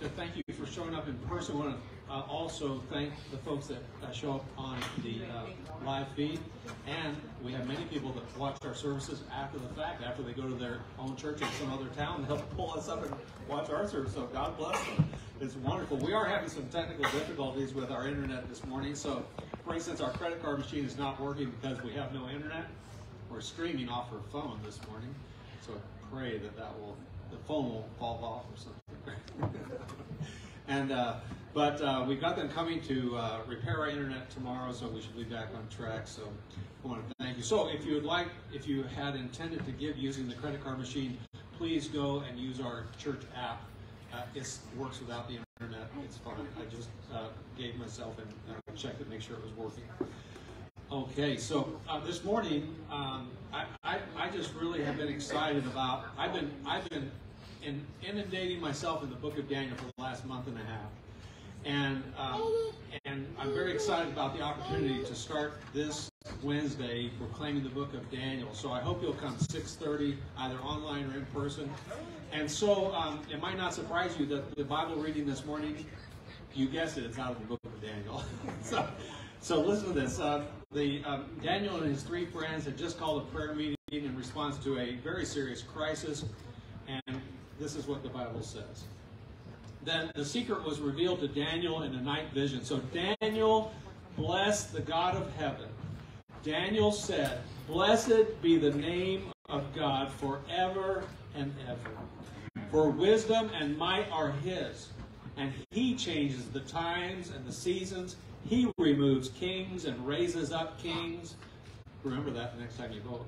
to thank you for showing up in person. I want to uh, also thank the folks that uh, show up on the uh, live feed. And we have many people that watch our services after the fact, after they go to their own church in some other town. They'll pull us up and watch our service. So God bless them. It's wonderful. We are having some technical difficulties with our internet this morning. So, for instance, our credit card machine is not working because we have no internet. We're streaming off our phone this morning. So pray that that will, the phone will fall off or something. and uh, but uh, we've got them coming to uh, repair our internet tomorrow, so we should be back on track. So I want to thank you. So if you would like, if you had intended to give using the credit card machine, please go and use our church app. Uh, it works without the internet. It's fine. I just uh, gave myself and uh, checked it, make sure it was working. Okay, so uh, this morning, um, I, I, I, just really have been excited about. I've been I've been in, inundating myself in the Book of Daniel for the last month and a half, and um, and I'm very excited about the opportunity to start this Wednesday proclaiming the Book of Daniel. So I hope you'll come 6:30, either online or in person. And so um, it might not surprise you that the Bible reading this morning, you guessed it, it's out of the Book of Daniel. so. So listen to this. Uh, the um, Daniel and his three friends had just called a prayer meeting in response to a very serious crisis, and this is what the Bible says. Then the secret was revealed to Daniel in a night vision. So Daniel blessed the God of heaven. Daniel said, Blessed be the name of God forever and ever. For wisdom and might are his, and he changes the times and the seasons. He removes kings and raises up kings. Remember that the next time you vote.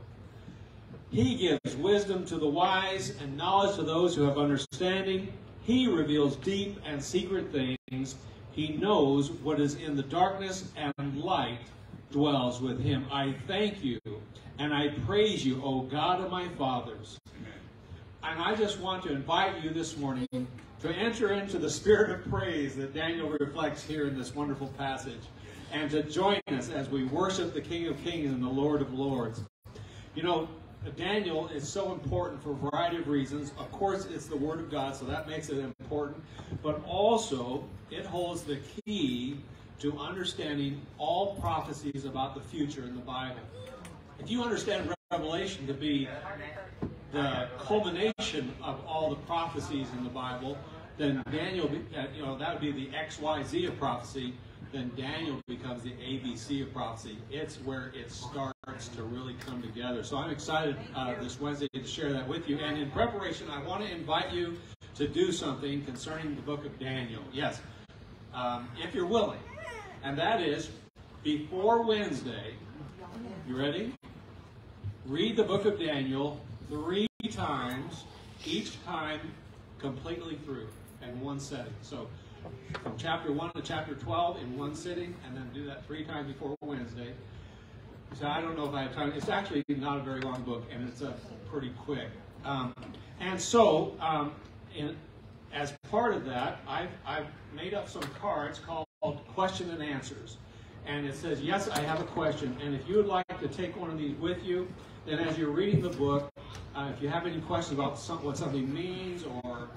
He gives wisdom to the wise and knowledge to those who have understanding. He reveals deep and secret things. He knows what is in the darkness, and light dwells with him. I thank you and I praise you, O God of my fathers. And I just want to invite you this morning to enter into the spirit of praise that Daniel reflects here in this wonderful passage, and to join us as we worship the King of Kings and the Lord of Lords. You know, Daniel is so important for a variety of reasons. Of course, it's the Word of God, so that makes it important, but also it holds the key to understanding all prophecies about the future in the Bible. If you understand Revelation to be the culmination of all the prophecies in the Bible, then Daniel, uh, you know, that would be the X, Y, Z of prophecy. Then Daniel becomes the ABC of prophecy. It's where it starts to really come together. So I'm excited uh, this Wednesday to share that with you. And in preparation, I want to invite you to do something concerning the book of Daniel. Yes, um, if you're willing. And that is, before Wednesday, you ready? Read the book of Daniel three times, each time completely through in one setting. So from chapter 1 to chapter 12 in one sitting, and then do that three times before Wednesday. So I don't know if I have time. It's actually not a very long book, and it's a pretty quick. Um, and so, um, in, as part of that, I've, I've made up some cards called question and answers. And it says, yes, I have a question. And if you would like to take one of these with you, then as you're reading the book, uh, if you have any questions about some, what something means or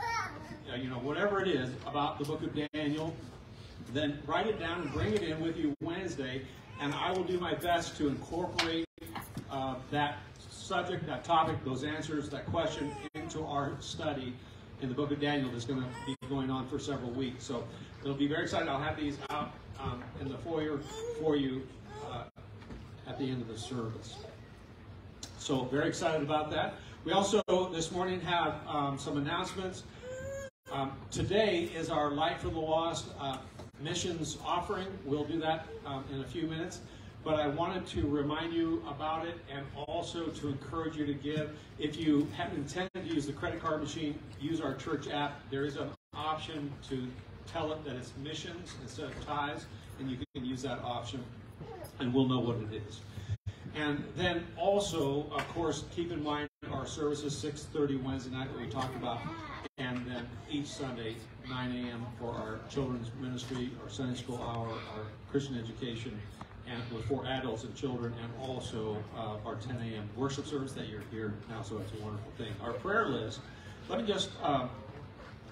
uh, you know whatever it is about the book of Daniel, then write it down and bring it in with you Wednesday, and I will do my best to incorporate uh, that subject, that topic, those answers, that question into our study in the book of Daniel that's going to be going on for several weeks. So it'll be very exciting. I'll have these out um, in the foyer for you uh, at the end of the service. So very excited about that. We also this morning have um, some announcements. Um, today is our Light for the Lost uh, missions offering. We'll do that um, in a few minutes. But I wanted to remind you about it and also to encourage you to give. If you have intended to use the credit card machine, use our church app. There is an option to tell it that it's missions instead of ties, and you can use that option, and we'll know what it is. And then also, of course, keep in mind our services 6:30 Wednesday night that we talked about, and then each Sunday 9 a.m. for our children's ministry, our Sunday school hour, our Christian education, and for adults and children, and also uh, our 10 a.m. worship service that you're here now. So it's a wonderful thing. Our prayer list. Let me just uh,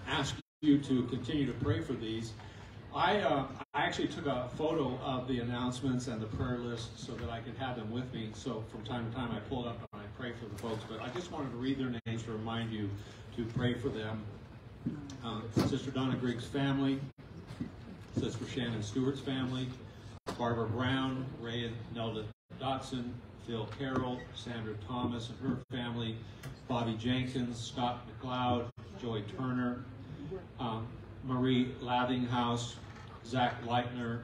ask you to continue to pray for these. I, uh, I actually took a photo of the announcements and the prayer list so that I could have them with me. So from time to time I pull it up and I pray for the folks. But I just wanted to read their names to remind you to pray for them. Uh, Sister Donna Griggs' family, Sister Shannon Stewart's family, Barbara Brown, Ray and Nelda Dotson, Phil Carroll, Sandra Thomas and her family, Bobby Jenkins, Scott McLeod, Joy Turner, um, Marie Lavinghouse, Zach Leitner,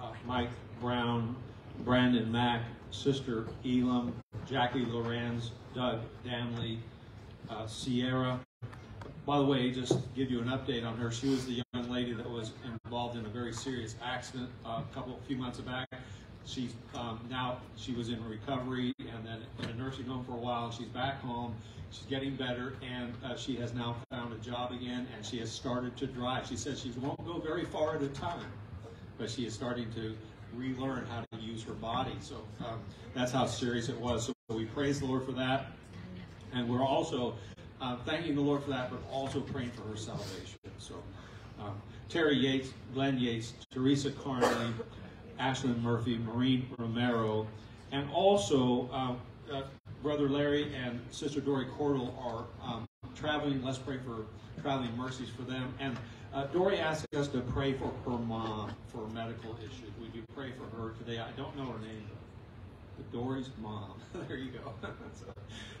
uh, Mike Brown, Brandon Mack, Sister Elam, Jackie Lorenz, Doug Danley, uh, Sierra. By the way, just to give you an update on her, she was the young lady that was involved in a very serious accident uh, a couple, few months back. She's um, now she was in recovery and then in a nursing home for a while. She's back home. She's getting better, and uh, she has now found a job again, and she has started to drive. She says she won't go very far at a time, but she is starting to relearn how to use her body. So um, that's how serious it was. So we praise the Lord for that, and we're also uh, thanking the Lord for that, but also praying for her salvation. So um, Terry Yates, Glenn Yates, Teresa Carnley, Ashlyn Murphy, Maureen Romero, and also uh, uh, Brother Larry and Sister Dory Cordell are um, traveling. Let's pray for traveling mercies for them. And uh, Dory asked us to pray for her mom for medical issues. Would you pray for her today? I don't know her name, but Dory's mom. there you go. so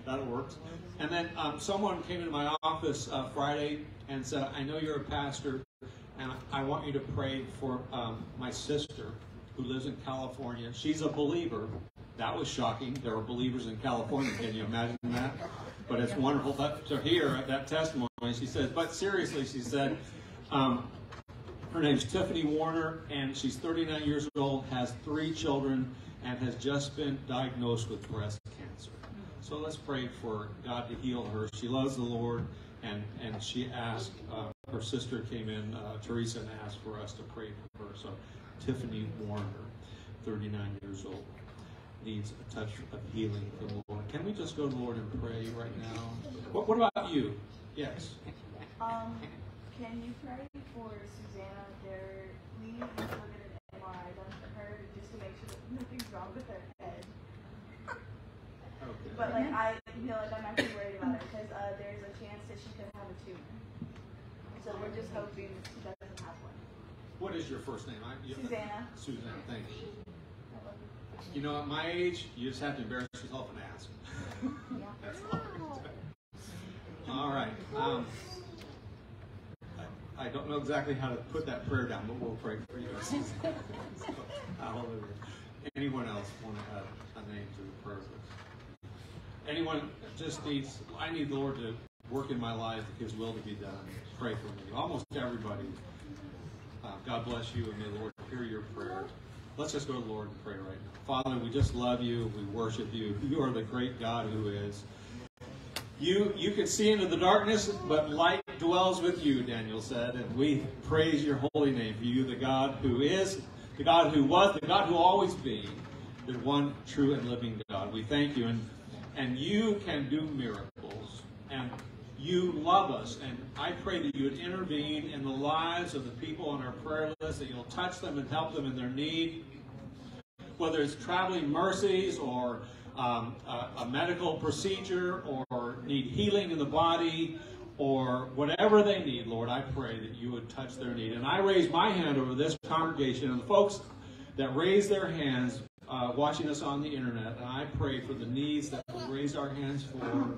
that works. And then um, someone came into my office uh, Friday and said, I know you're a pastor, and I want you to pray for um, my sister who lives in California. She's a believer, that was shocking. There were believers in California. Can you imagine that? But it's wonderful to hear that testimony. She said, but seriously, she said, um, her name's Tiffany Warner, and she's 39 years old, has three children, and has just been diagnosed with breast cancer. So let's pray for God to heal her. She loves the Lord, and, and she asked, uh, her sister came in, uh, Teresa, and asked for us to pray for her. So Tiffany Warner, 39 years old needs a touch of healing from the Lord. Can we just go to the Lord and pray right now? What, what about you? Yes. Um, can you pray for Susanna? There, we need to get an MRI done for her just to make sure that nothing's wrong with her head. Okay. But like I feel like I'm actually worried about her because uh, there's a chance that she could have a tumor. So we're just hoping that she doesn't have one. What is your first name? I, you, Susanna. Susanna, thank you. You know, at my age, you just have to embarrass yourself and ask. That's all. all right. Um, I, I, don't know exactly how to put that prayer down, but we'll pray for you. hallelujah. Anyone else want to add a name to the prayer list? Anyone just needs, I need the Lord to work in my life, His will to be done. Pray for me. Almost everybody. Uh, God bless you, and may the Lord hear your prayer. Let's just go to the Lord and pray right now. Father, we just love you. We worship you. You are the great God who is. You, you can see into the darkness, but light dwells with you, Daniel said. And we praise your holy name for you, the God who is, the God who was, the God who always be, the one true and living God. We thank you. And, and you can do miracles. And you love us. And I pray that you would intervene in the lives of the people on our prayer list, that you'll touch them and help them in their need, whether it's traveling mercies or um, a, a medical procedure or need healing in the body or whatever they need, Lord, I pray that you would touch their need. And I raise my hand over this congregation and the folks that raise their hands uh, watching us on the internet, and I pray for the needs that we raise our hands for.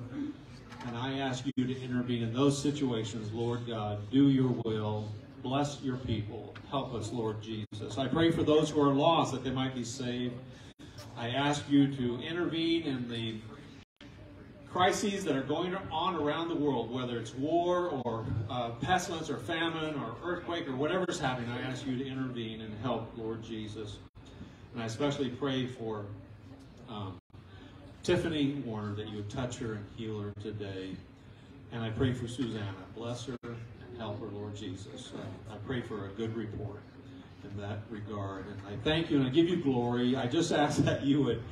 And I ask you to intervene in those situations, Lord God. Do your will. Bless your people. Help us, Lord Jesus. I pray for those who are lost that they might be saved. I ask you to intervene in the crises that are going on around the world, whether it's war or uh, pestilence or famine or earthquake or whatever's happening. I ask you to intervene and help, Lord Jesus. And I especially pray for um, Tiffany Warner, that you would touch her and heal her today. And I pray for Susanna. Bless her and help her, Lord Jesus. I pray for a good report in that regard. And I thank you and I give you glory. I just ask that you would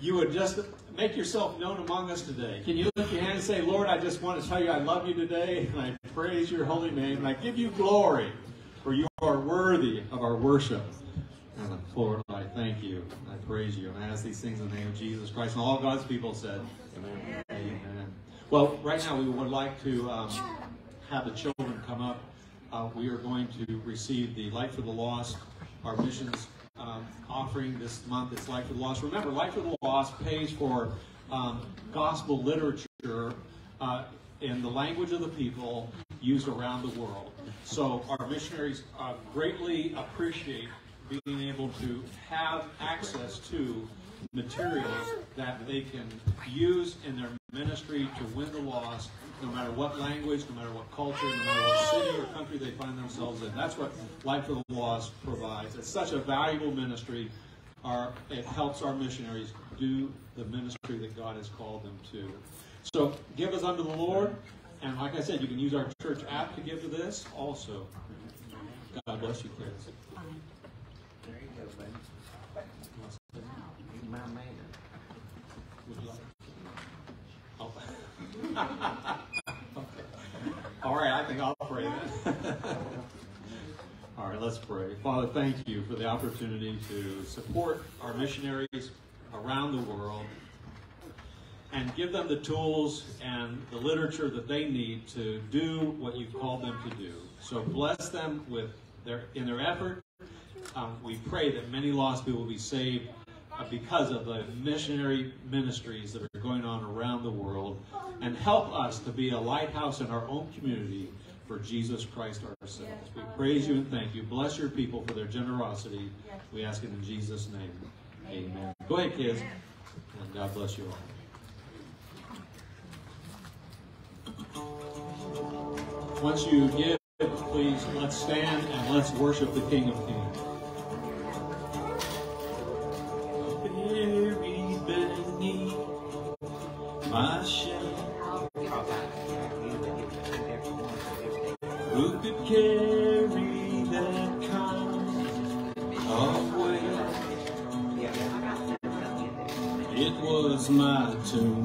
you would just make yourself known among us today. Can you lift your hand and say, Lord, I just want to tell you I love you today, and I praise your holy name, and I give you glory, for you are worthy of our worship. Lord, I thank you. I praise you. And I ask these things in the name of Jesus Christ. And all God's people said, Amen. Amen. Well, right now we would like to um, have the children come up. Uh, we are going to receive the Life for the Lost, our missions um, offering this month. It's Life for the Lost. Remember, Life for the Lost pays for um, gospel literature uh, in the language of the people used around the world. So our missionaries uh, greatly appreciate being able to have access to materials that they can use in their ministry to win the lost, no matter what language, no matter what culture, no matter what city or country they find themselves in. That's what Life for the Lost provides. It's such a valuable ministry. Our, it helps our missionaries do the ministry that God has called them to. So give us unto the Lord. And like I said, you can use our church app to give to this also. God bless you, kids. There you go, buddy. You my man. Would you like? Oh. Okay. All right, I think I'll pray then. All right, let's pray. Father, thank you for the opportunity to support our missionaries around the world and give them the tools and the literature that they need to do what you've called them to do. So bless them with their in their effort. Um, we pray that many lost people will be saved uh, because of the missionary ministries that are going on around the world, and help us to be a lighthouse in our own community for Jesus Christ ourselves. We praise you and thank you. Bless your people for their generosity. We ask it in Jesus' name. Amen. Go ahead, kids, and God bless you all. Once you give, please let's stand and let's worship the King of Kings. My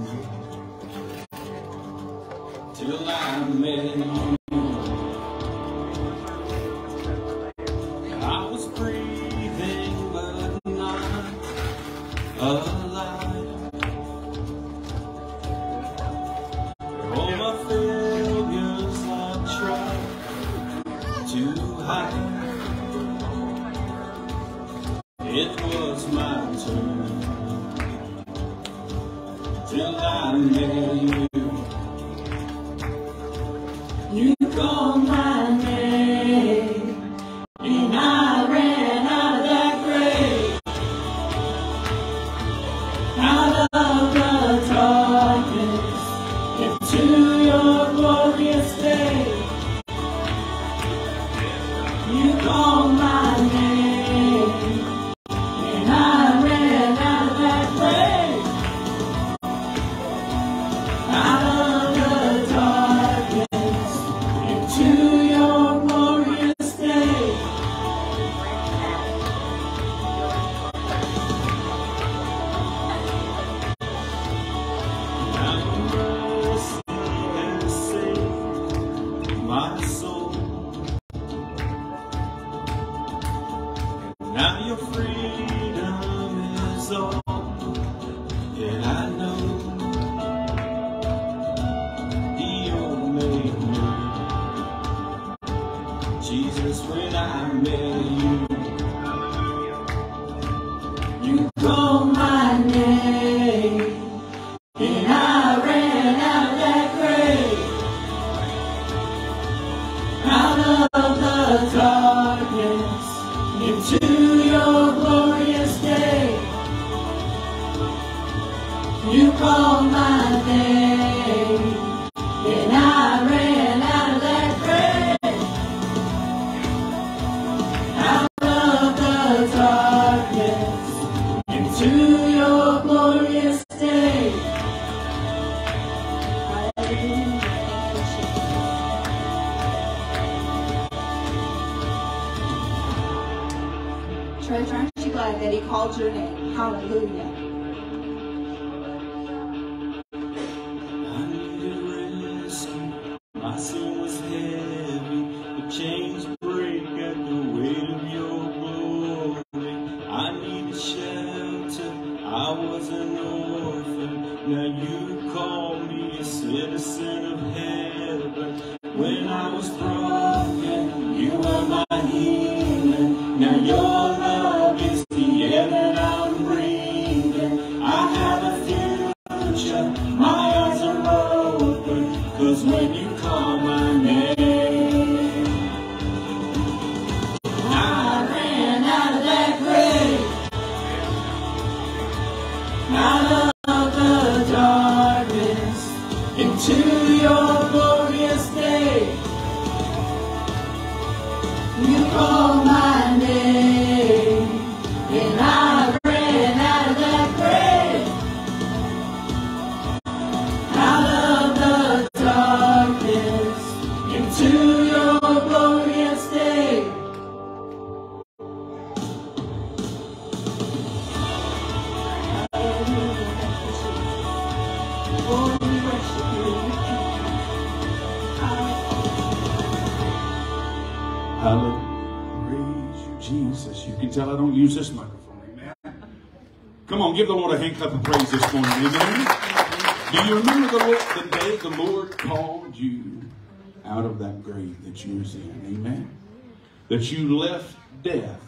That you left death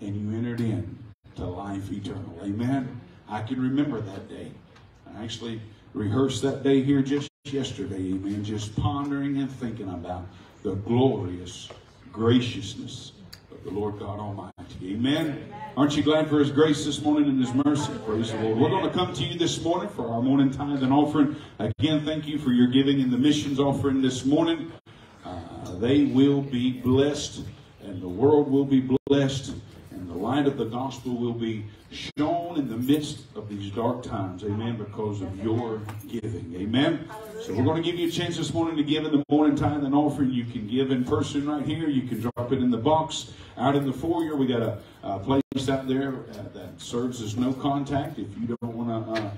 and you entered in to life eternal. Amen. I can remember that day. I actually rehearsed that day here just yesterday. Amen. Just pondering and thinking about the glorious graciousness of the Lord God Almighty. Amen. Aren't you glad for His grace this morning and His mercy? Praise the Lord. We're going to come to you this morning for our morning tithe and offering. Again, thank you for your giving in the missions offering this morning. They will be blessed, and the world will be blessed, and the light of the gospel will be shown in the midst of these dark times. Amen. Because of your giving. Amen. So we're going to give you a chance this morning to give in the morning tithe and offering. You can give in person right here. You can drop it in the box out in the foyer. We got a, a place out there uh, that serves as no contact. If you don't want to uh,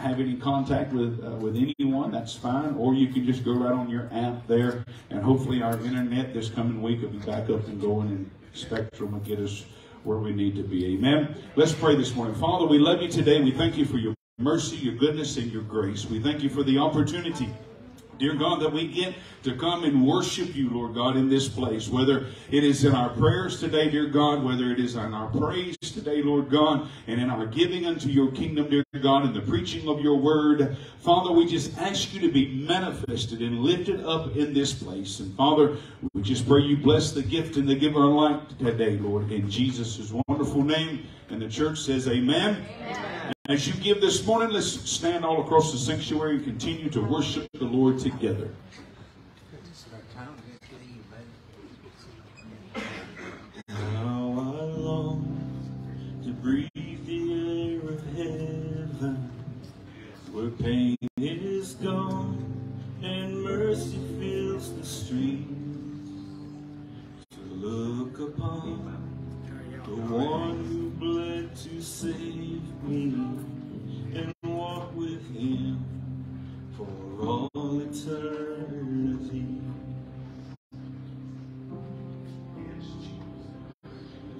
have any contact with uh, with anyone, that's fine. Or you can just go right on your app there, and hopefully our internet this coming week will be back up and going, and Spectrum will get us where we need to be. Amen. Let's pray this morning. Father, we love you today. We thank you for your mercy, your goodness, and your grace. We thank you for the opportunity dear God, that we get to come and worship you, Lord God, in this place. Whether it is in our prayers today, dear God, whether it is in our praise today, Lord God, and in our giving unto your kingdom, dear God, and the preaching of your word. Father, we just ask you to be manifested and lifted up in this place. And Father, we just pray you bless the gift and the giver alike today, Lord, in Jesus' wonderful name. And the church says, Amen. Amen. As you give this morning, let's stand all across the sanctuary and continue to worship the Lord together. Now I long to breathe the air of heaven where pain is gone and mercy fills the streets to look upon the one bled to save me and walk with him for all eternity.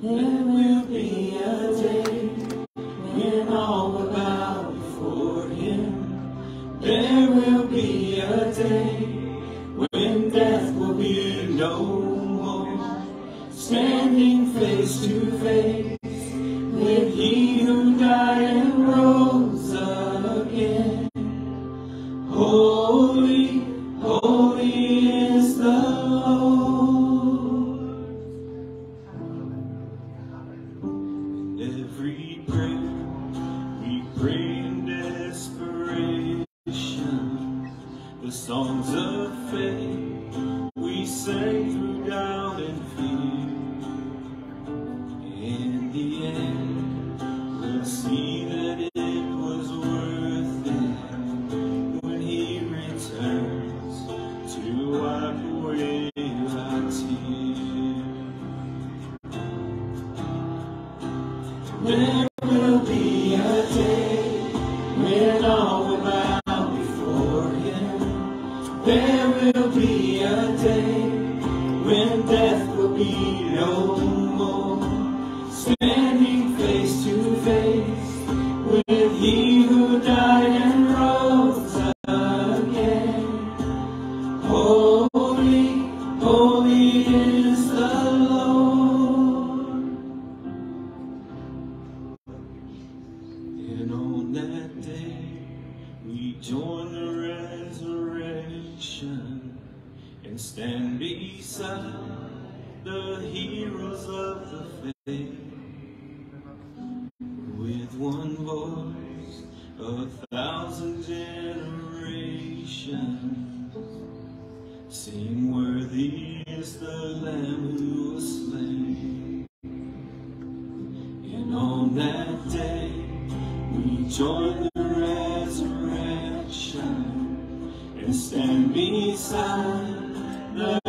There will be a day when all will bow before him. There will be a day when death will be no face to Was slain. And on that day we join the resurrection and stand beside the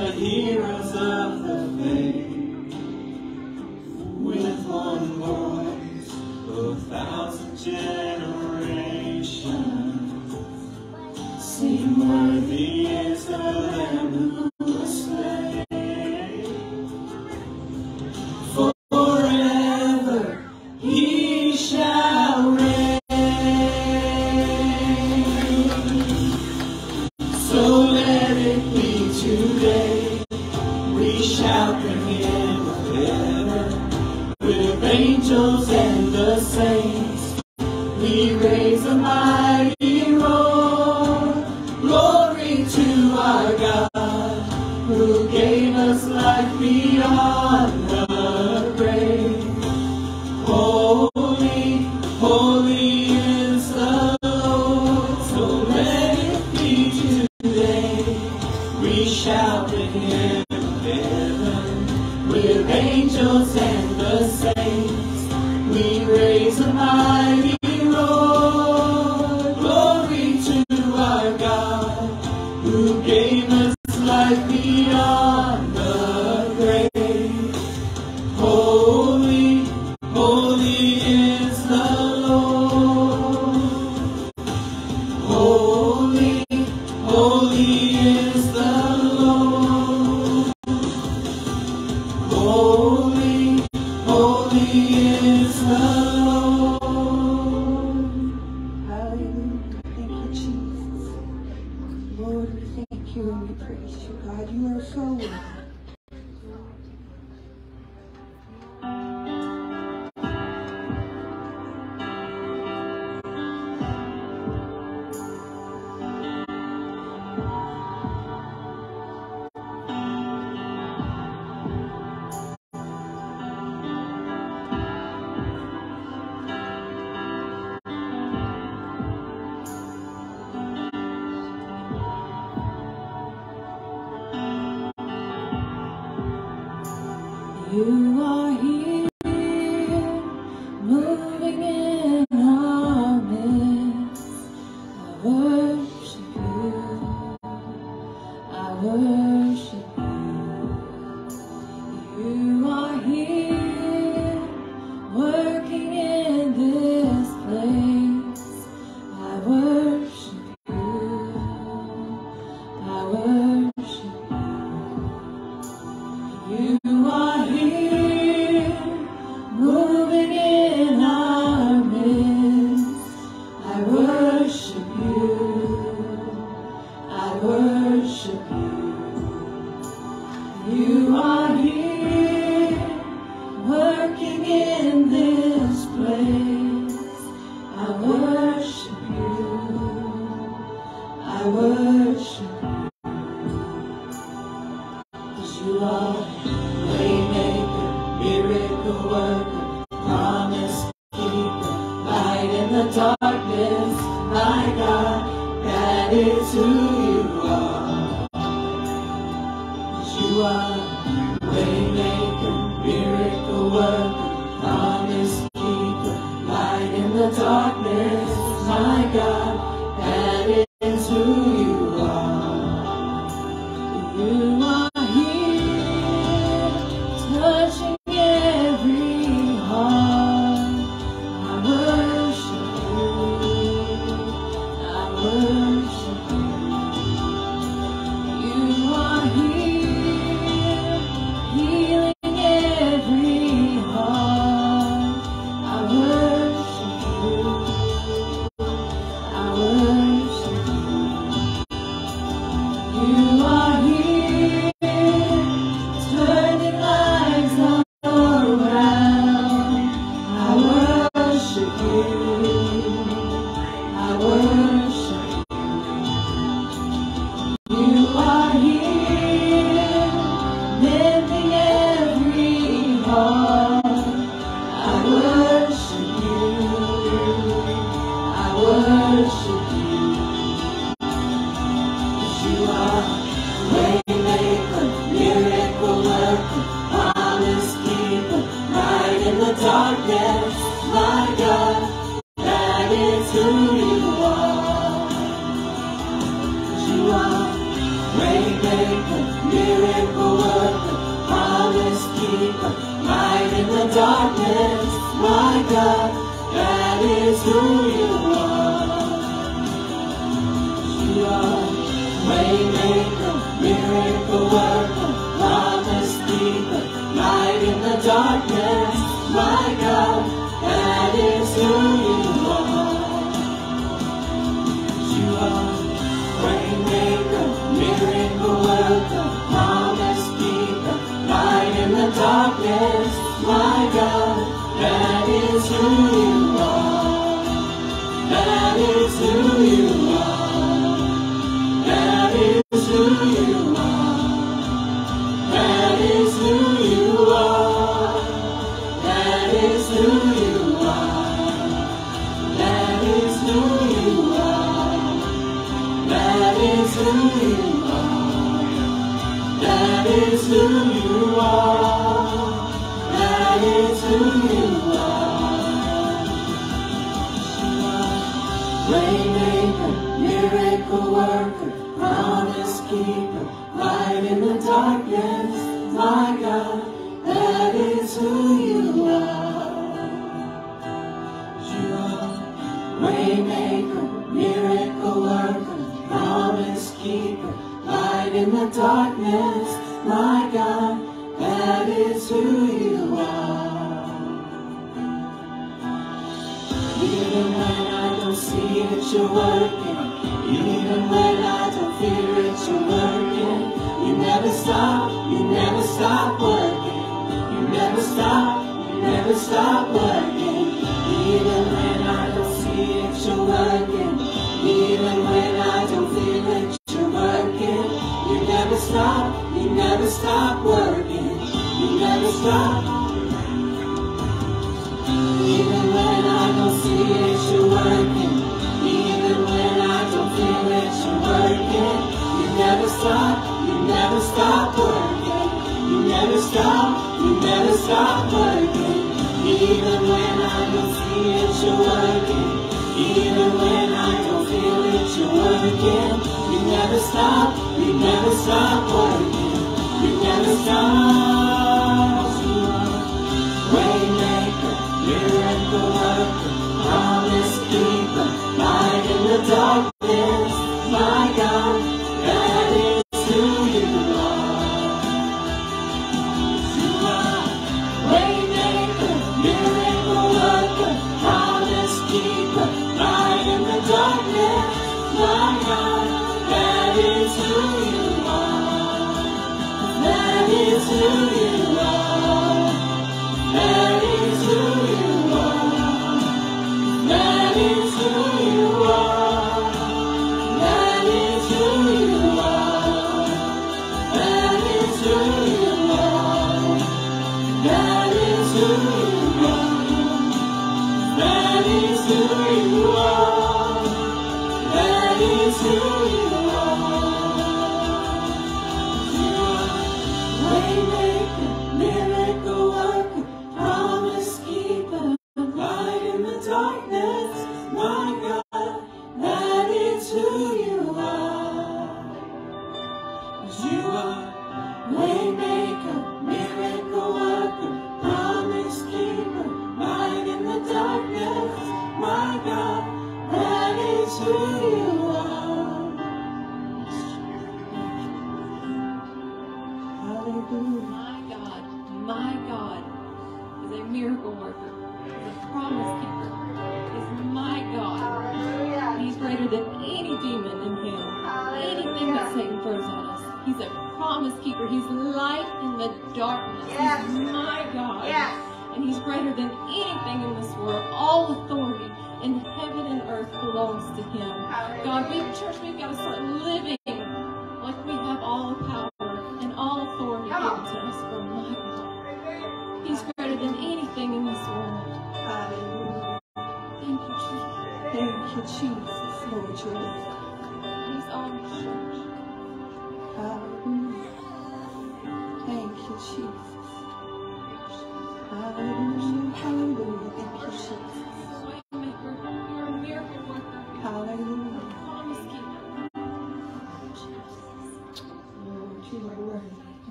Lord, we thank you and we praise you, God. You are so worthy. feel it, you again. You never stop, you never stop working. You never stop. Waymaker, miracle worker, promise keeper, light in the dark.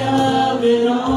Of it all.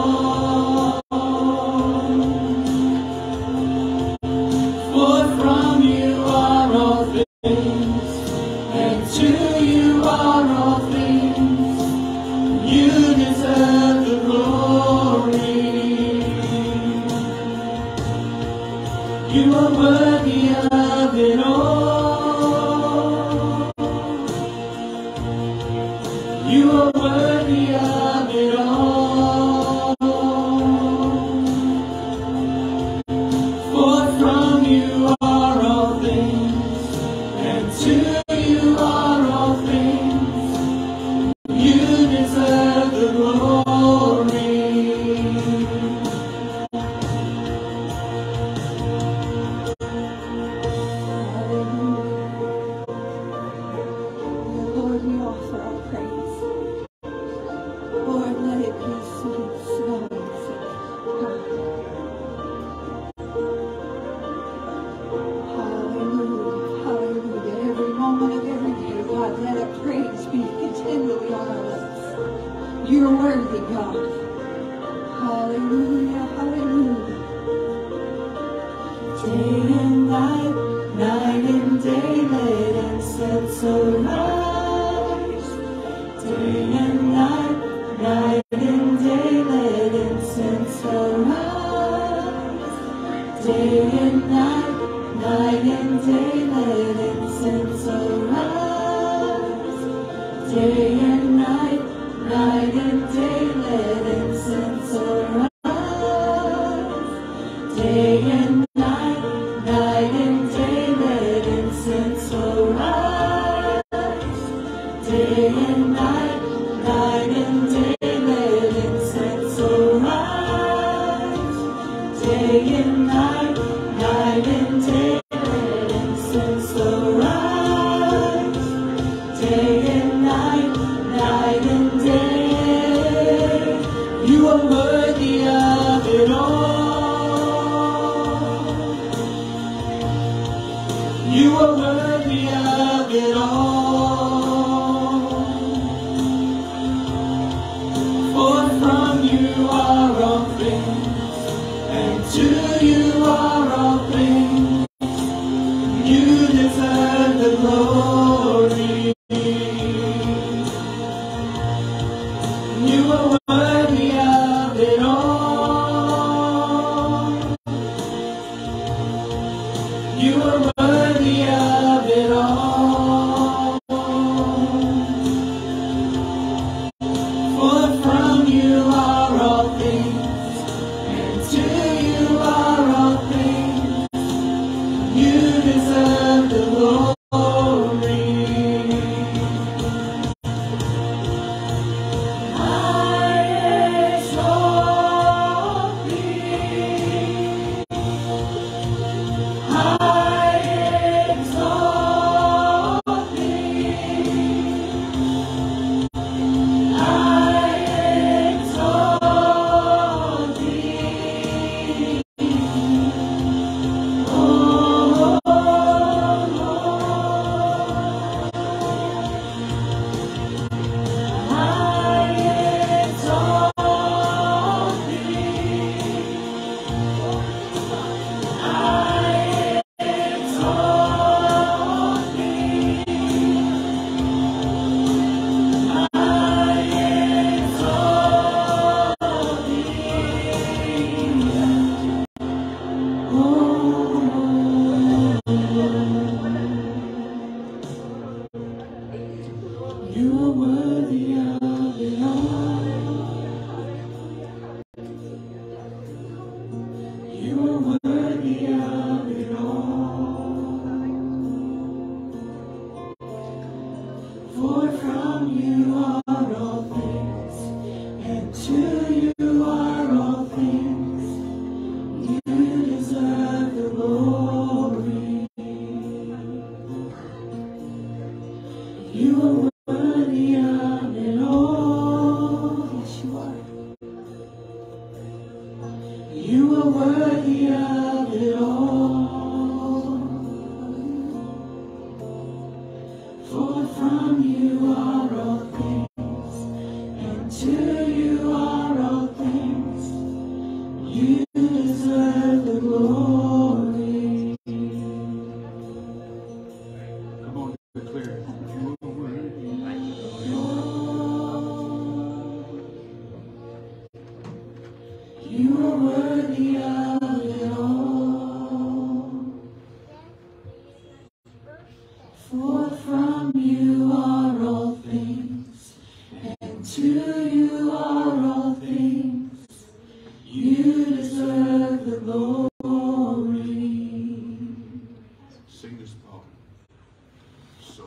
You are my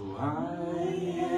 I am.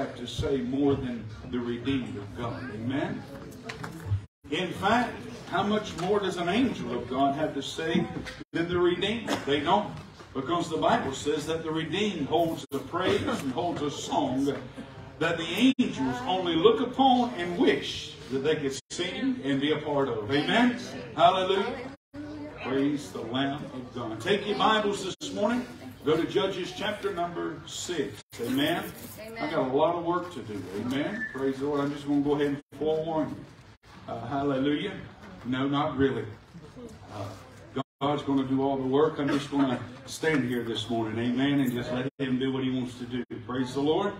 have to say more than the redeemed of God. Amen? In fact, how much more does an angel of God have to say than the redeemed? They don't. Because the Bible says that the redeemed holds a praise and holds a song that the angels only look upon and wish that they could sing and be a part of. Amen? Hallelujah. Praise the Lamb of God. Take your Bibles this morning. Go to Judges chapter number six. Amen. I got a lot of work to do. Amen. Praise the Lord. I'm just going to go ahead and forewarn you. Uh, hallelujah. No, not really. Uh, God's going to do all the work. I'm just going to stand here this morning. Amen. And just let Him do what He wants to do. Praise the Lord.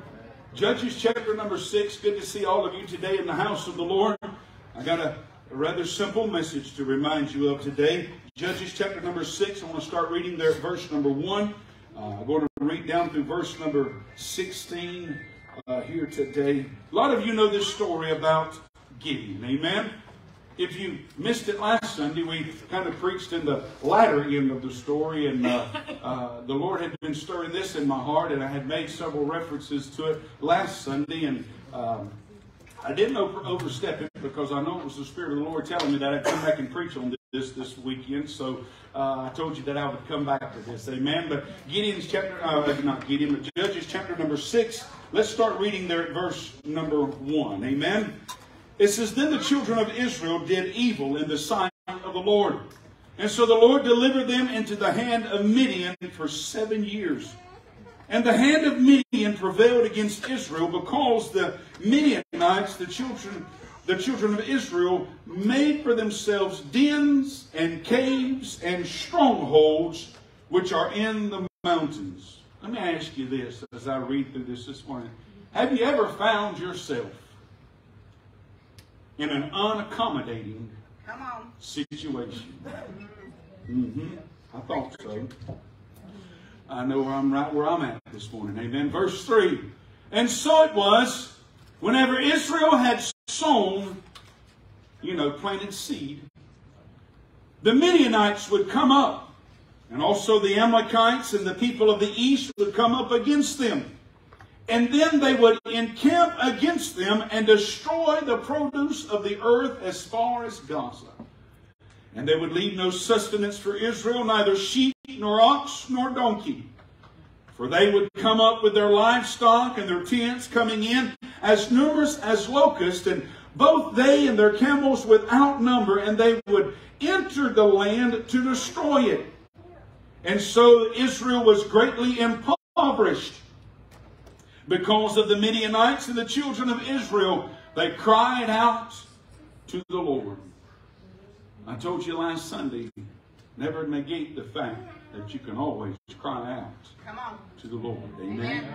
Judges chapter number six. Good to see all of you today in the house of the Lord. I got a, a rather simple message to remind you of today. Judges chapter number six. I want to start reading there at verse number one. Uh, I'm going to read down through verse number 16 uh, here today. A lot of you know this story about Gideon. Amen. If you missed it last Sunday, we kind of preached in the latter end of the story, and uh, uh, the Lord had been stirring this in my heart, and I had made several references to it last Sunday, and um, I didn't over, overstep it because I know it was the Spirit of the Lord telling me that I'd come back and preach on this this weekend. So uh, I told you that I would come back to this. Amen. But Gideon's chapter, uh, not Gideon, but Judges chapter number six. Let's start reading there at verse number one. Amen. It says, Then the children of Israel did evil in the sight of the Lord. And so the Lord delivered them into the hand of Midian for seven years. And the hand of Midian prevailed against Israel because the Midianites, the children, the children of Israel, made for themselves dens and caves and strongholds which are in the mountains. Let me ask you this as I read through this this morning. Have you ever found yourself in an unaccommodating situation? Mm-hmm. I thought so. I know where I'm right where I'm at this morning. Amen. Verse 3. And so it was, whenever Israel had sown, you know, planted seed, the Midianites would come up, and also the Amalekites and the people of the east would come up against them. And then they would encamp against them and destroy the produce of the earth as far as Gaza. And they would leave no sustenance for Israel, neither sheep, nor ox, nor donkey. For they would come up with their livestock and their tents coming in as numerous as locusts, and both they and their camels without number, and they would enter the land to destroy it. And so Israel was greatly impoverished because of the Midianites and the children of Israel. They cried out to the Lord. I told you last Sunday, never negate the fact that you can always cry out Come on. to the Lord. Amen.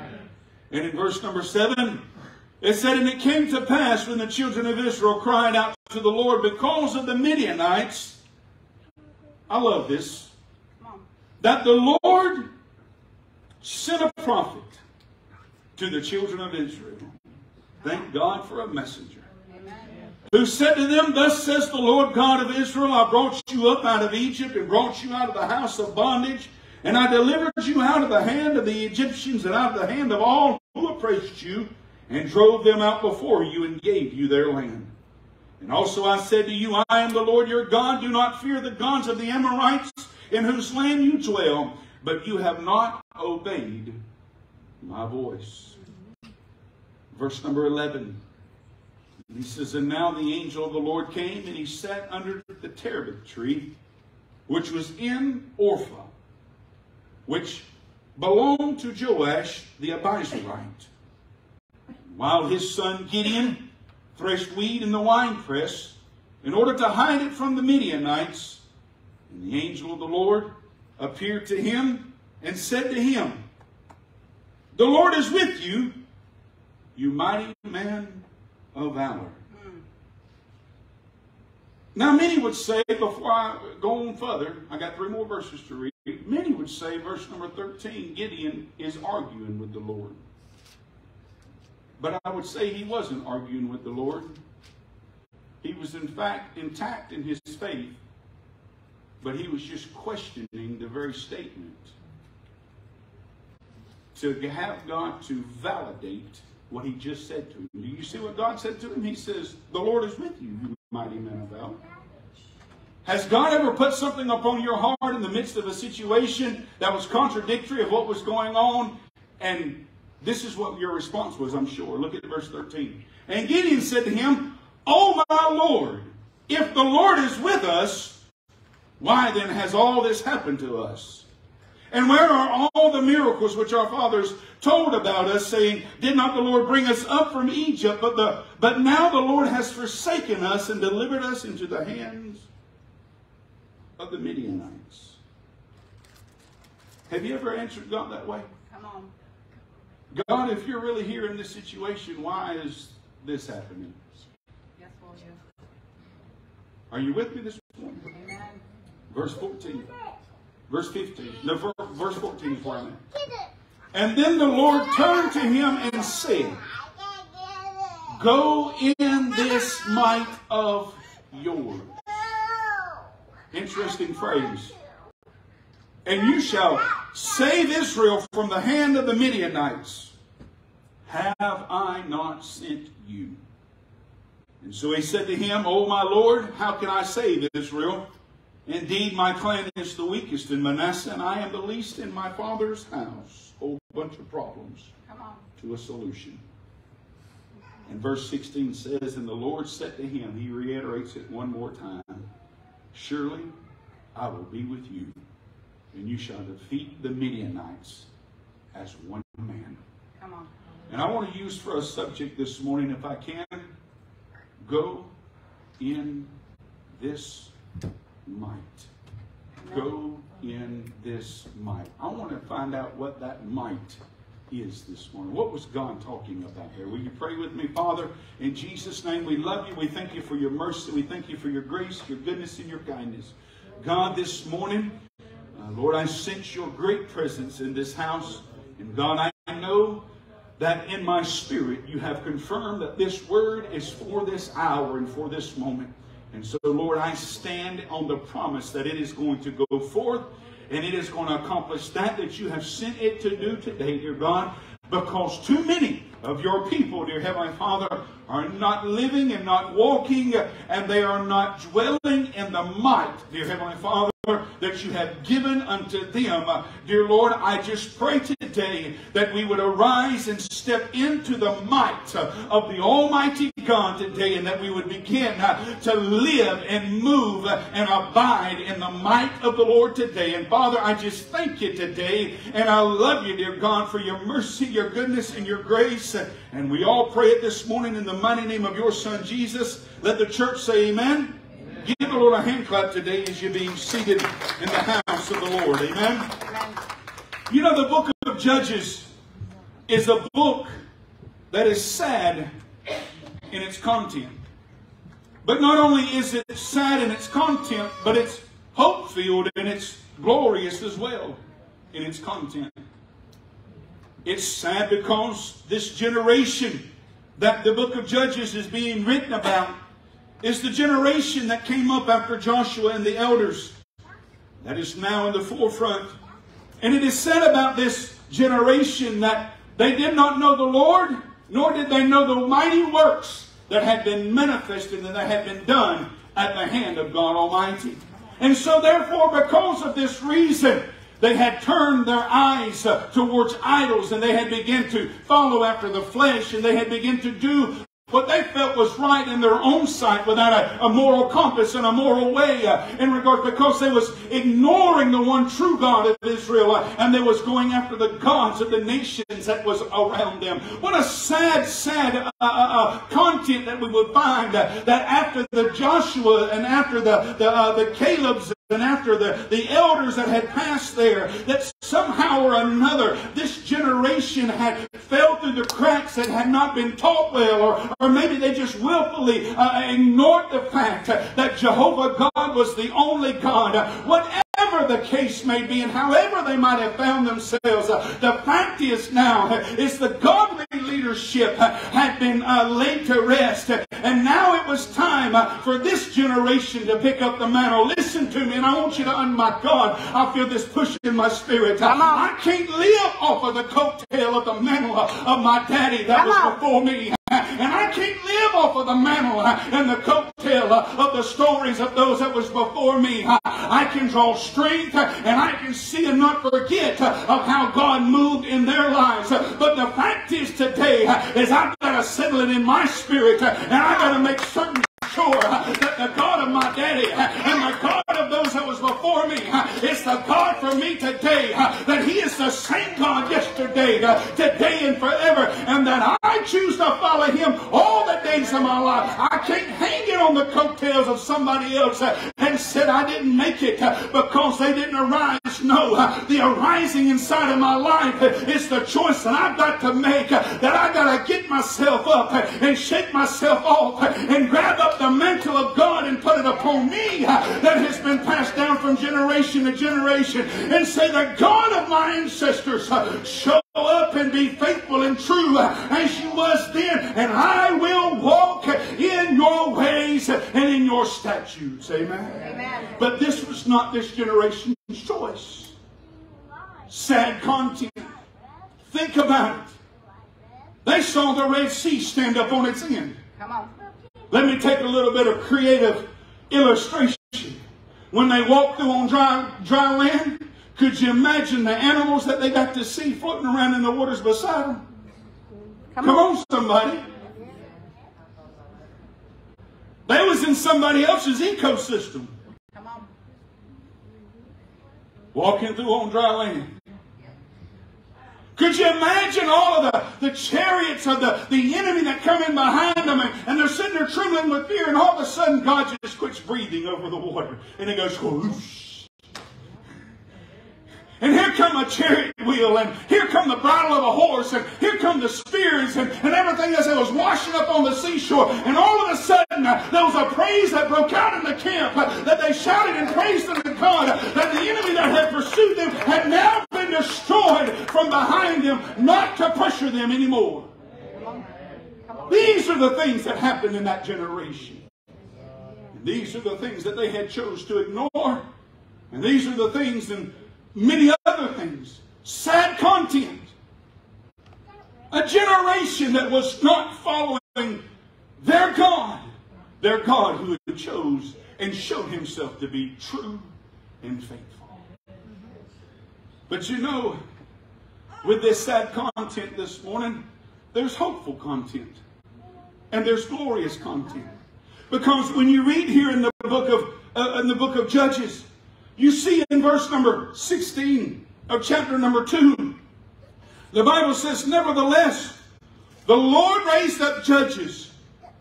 And in verse number seven, it said, And it came to pass when the children of Israel cried out to the Lord because of the Midianites. I love this. That the Lord sent a prophet to the children of Israel. Thank God for a messenger who said to them, Thus says the Lord God of Israel, I brought you up out of Egypt and brought you out of the house of bondage, and I delivered you out of the hand of the Egyptians and out of the hand of all who oppressed you, and drove them out before you and gave you their land. And also I said to you, I am the Lord your God. Do not fear the gods of the Amorites in whose land you dwell, but you have not obeyed my voice. Verse number 11. He says, And now the angel of the Lord came, and he sat under the terebinth tree, which was in Orpha, which belonged to Joash the Abiezrite. While his son Gideon threshed wheat in the winepress, in order to hide it from the Midianites, and the angel of the Lord appeared to him and said to him, The Lord is with you, you mighty man of valor. Now, many would say, before I go on further, I got three more verses to read. Many would say, verse number 13, Gideon is arguing with the Lord. But I would say he wasn't arguing with the Lord. He was, in fact, intact in his faith, but he was just questioning the very statement. To have God to validate what he just said to him. Do you see what God said to him? He says, The Lord is with you, you mighty man of valor. Has God ever put something upon your heart in the midst of a situation that was contradictory of what was going on? And this is what your response was, I'm sure. Look at verse 13. And Gideon said to him, Oh my Lord, if the Lord is with us, why then has all this happened to us? And where are all the miracles which our fathers told about us, saying, Did not the Lord bring us up from Egypt? But, the, but now the Lord has forsaken us and delivered us into the hands of the Midianites. Have you ever answered God that way? Come on. God, if you're really here in this situation, why is this happening? Yes, Lord. Yes. Are you with me this morning? Amen. Verse 14. Verse 15. No, verse 14 is where I'm. And then the Lord turned to him and said, Go in this might of yours. Interesting phrase. And you shall save Israel from the hand of the Midianites. Have I not sent you? And so he said to him, O my Lord, how can I save Israel? Indeed, my clan is the weakest in Manasseh, and I am the least in my father's house. Whole bunch of problems Come on. to a solution. And verse 16 says, And the Lord said to him, he reiterates it one more time, Surely I will be with you, and you shall defeat the Midianites as one man. Come on. And I want to use for a subject this morning, if I can, go in this might. Go in this might. I want to find out what that might is this morning. What was God talking about here? Will you pray with me, Father? In Jesus' name, we love you. We thank you for your mercy. We thank you for your grace, your goodness, and your kindness. God, this morning, uh, Lord, I sense your great presence in this house. And God, I know that in my spirit you have confirmed that this word is for this hour and for this moment. And so, Lord, I stand on the promise that it is going to go forth and it is going to accomplish that that you have sent it to do today, dear God, because too many of your people, dear Heavenly Father, are not living and not walking and they are not dwelling in the might, dear Heavenly Father, that you have given unto them. Dear Lord, I just pray today that we would arise and step into the might of the Almighty God today and that we would begin to live and move and abide in the might of the Lord today. And Father, I just thank you today and I love you, dear God, for your mercy, your goodness, and your grace. And we all pray it this morning in the mighty name of your Son, Jesus. Let the church say amen. Give the Lord a hand clap today as you're being seated in the house of the Lord. Amen. You know, the book of Judges is a book that is sad in its content. But not only is it sad in its content, but it's hope filled and it's glorious as well in its content. It's sad because this generation that the book of Judges is being written about is the generation that came up after Joshua and the elders that is now in the forefront. And it is said about this generation that they did not know the Lord, nor did they know the mighty works that had been manifested and that had been done at the hand of God Almighty. And so, therefore, because of this reason, they had turned their eyes towards idols and they had begun to follow after the flesh and they had begun to do what they felt was right in their own sight without a, a moral compass and a moral way uh, in regard because they was ignoring the one true God of Israel uh, and they was going after the gods of the nations that was around them. What a sad, sad uh, uh, uh, content that we would find uh, that after the Joshua and after the the, uh, the Caleb's and after the, the elders that had passed there, that somehow or another this generation had fell through the cracks and had not been taught well, or, or maybe they just willfully uh, ignored the fact that Jehovah God was the only God. Whatever Whatever the case may be and however they might have found themselves, uh, the fact is now uh, is the godly leadership uh, had been uh, laid to rest and now it was time uh, for this generation to pick up the mantle. Listen to me and I want you to, oh my God, I feel this push in my spirit. I can't live off of the coattail of the mantle of my daddy that was before me. And I can't live off of the mantle uh, and the coattail uh, of the stories of those that was before me. Uh. I can draw strength and I can see and not forget of how God moved in their lives. But the fact is today is I've got to settle it in my spirit, and I've got to make certain sure that the God of my daddy and the God before me It's the God for me today. Uh, that He is the same God yesterday, uh, today, and forever. And that I choose to follow Him all the days of my life. I can't hang it on the coattails of somebody else uh, said I didn't make it because they didn't arise. No, the arising inside of my life is the choice that I've got to make. That I got to get myself up and shake myself off and grab up the mantle of God and put it upon me that has been passed down from generation to generation and say, The God of my ancestors, show up and be faithful and true uh, as you was then, and I will walk in your ways and in your statutes. Amen. Amen. But this was not this generation's choice. Sad content. Think about it. They saw the Red Sea stand up on its end. Come on. Let me take a little bit of creative illustration. When they walked through on dry, dry land, could you imagine the animals that they got to see floating around in the waters beside them? Come, on, somebody. They was in somebody else's ecosystem. Come on. Walking through on dry land. Could you imagine all of the, the chariots of the, the enemy that come in behind them and, and they're sitting there trembling with fear and all of a sudden God just quits breathing over the water and it goes whoosh. And here come a chariot wheel, and here come the bridle of a horse, and here come the spears, and, and everything as it was washing up on the seashore. And all of a sudden, uh, there was a praise that broke out in the camp, uh, that they shouted and praised unto God, that the enemy that had pursued them had now been destroyed from behind them, not to pressure them anymore. These are the things that happened in that generation. And these are the things that they had chose to ignore. And these are the things and many other things. Sad content. A generation that was not following their God. Their God who had chose and showed himself to be true and faithful. But you know, with this sad content this morning, there's hopeful content. And there's glorious content. Because when you read here in the book of uh, in the book of Judges, you see in verse number 16 of chapter number 2, the Bible says, Nevertheless, the Lord raised up judges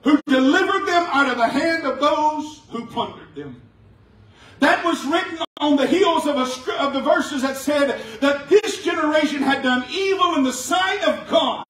who delivered them out of the hand of those who plundered them. That was written on the heels of, a, of the verses that said that this generation had done evil in the sight of God.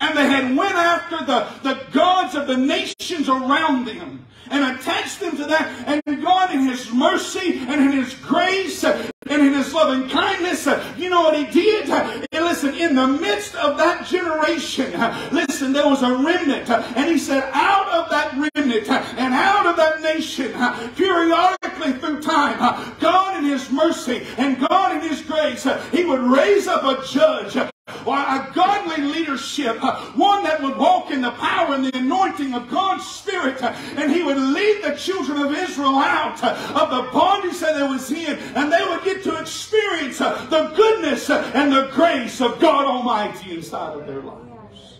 And they had went after the, the gods of the nations around them and attached them to that. And God in His mercy and in His grace and in His loving kindness, you know what He did? And listen, in the midst of that generation, listen, there was a remnant. And He said, out of that remnant and out of that nation, periodically through time, God in His mercy and God in His grace, He would raise up a judge or a godly leadership, uh, one that would walk in the power and the anointing of God's Spirit, uh, and He would lead the children of Israel out uh, of the bondage that they was in, and they would get to experience the goodness and the grace of God Almighty inside of their lives.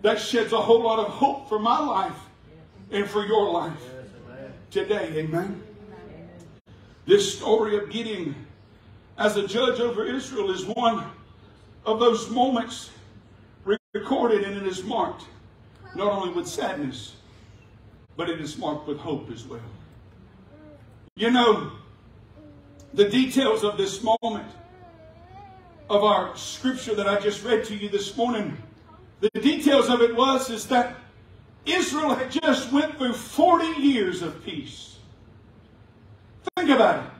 That sheds a whole lot of hope for my life and for your life today. Amen. This story of Gideon as a judge over Israel is one of those moments recorded and it is marked not only with sadness, but it is marked with hope as well. You know, the details of this moment of our scripture that I just read to you this morning, the details of it was is that Israel had just went through 40 years of peace. Think about it.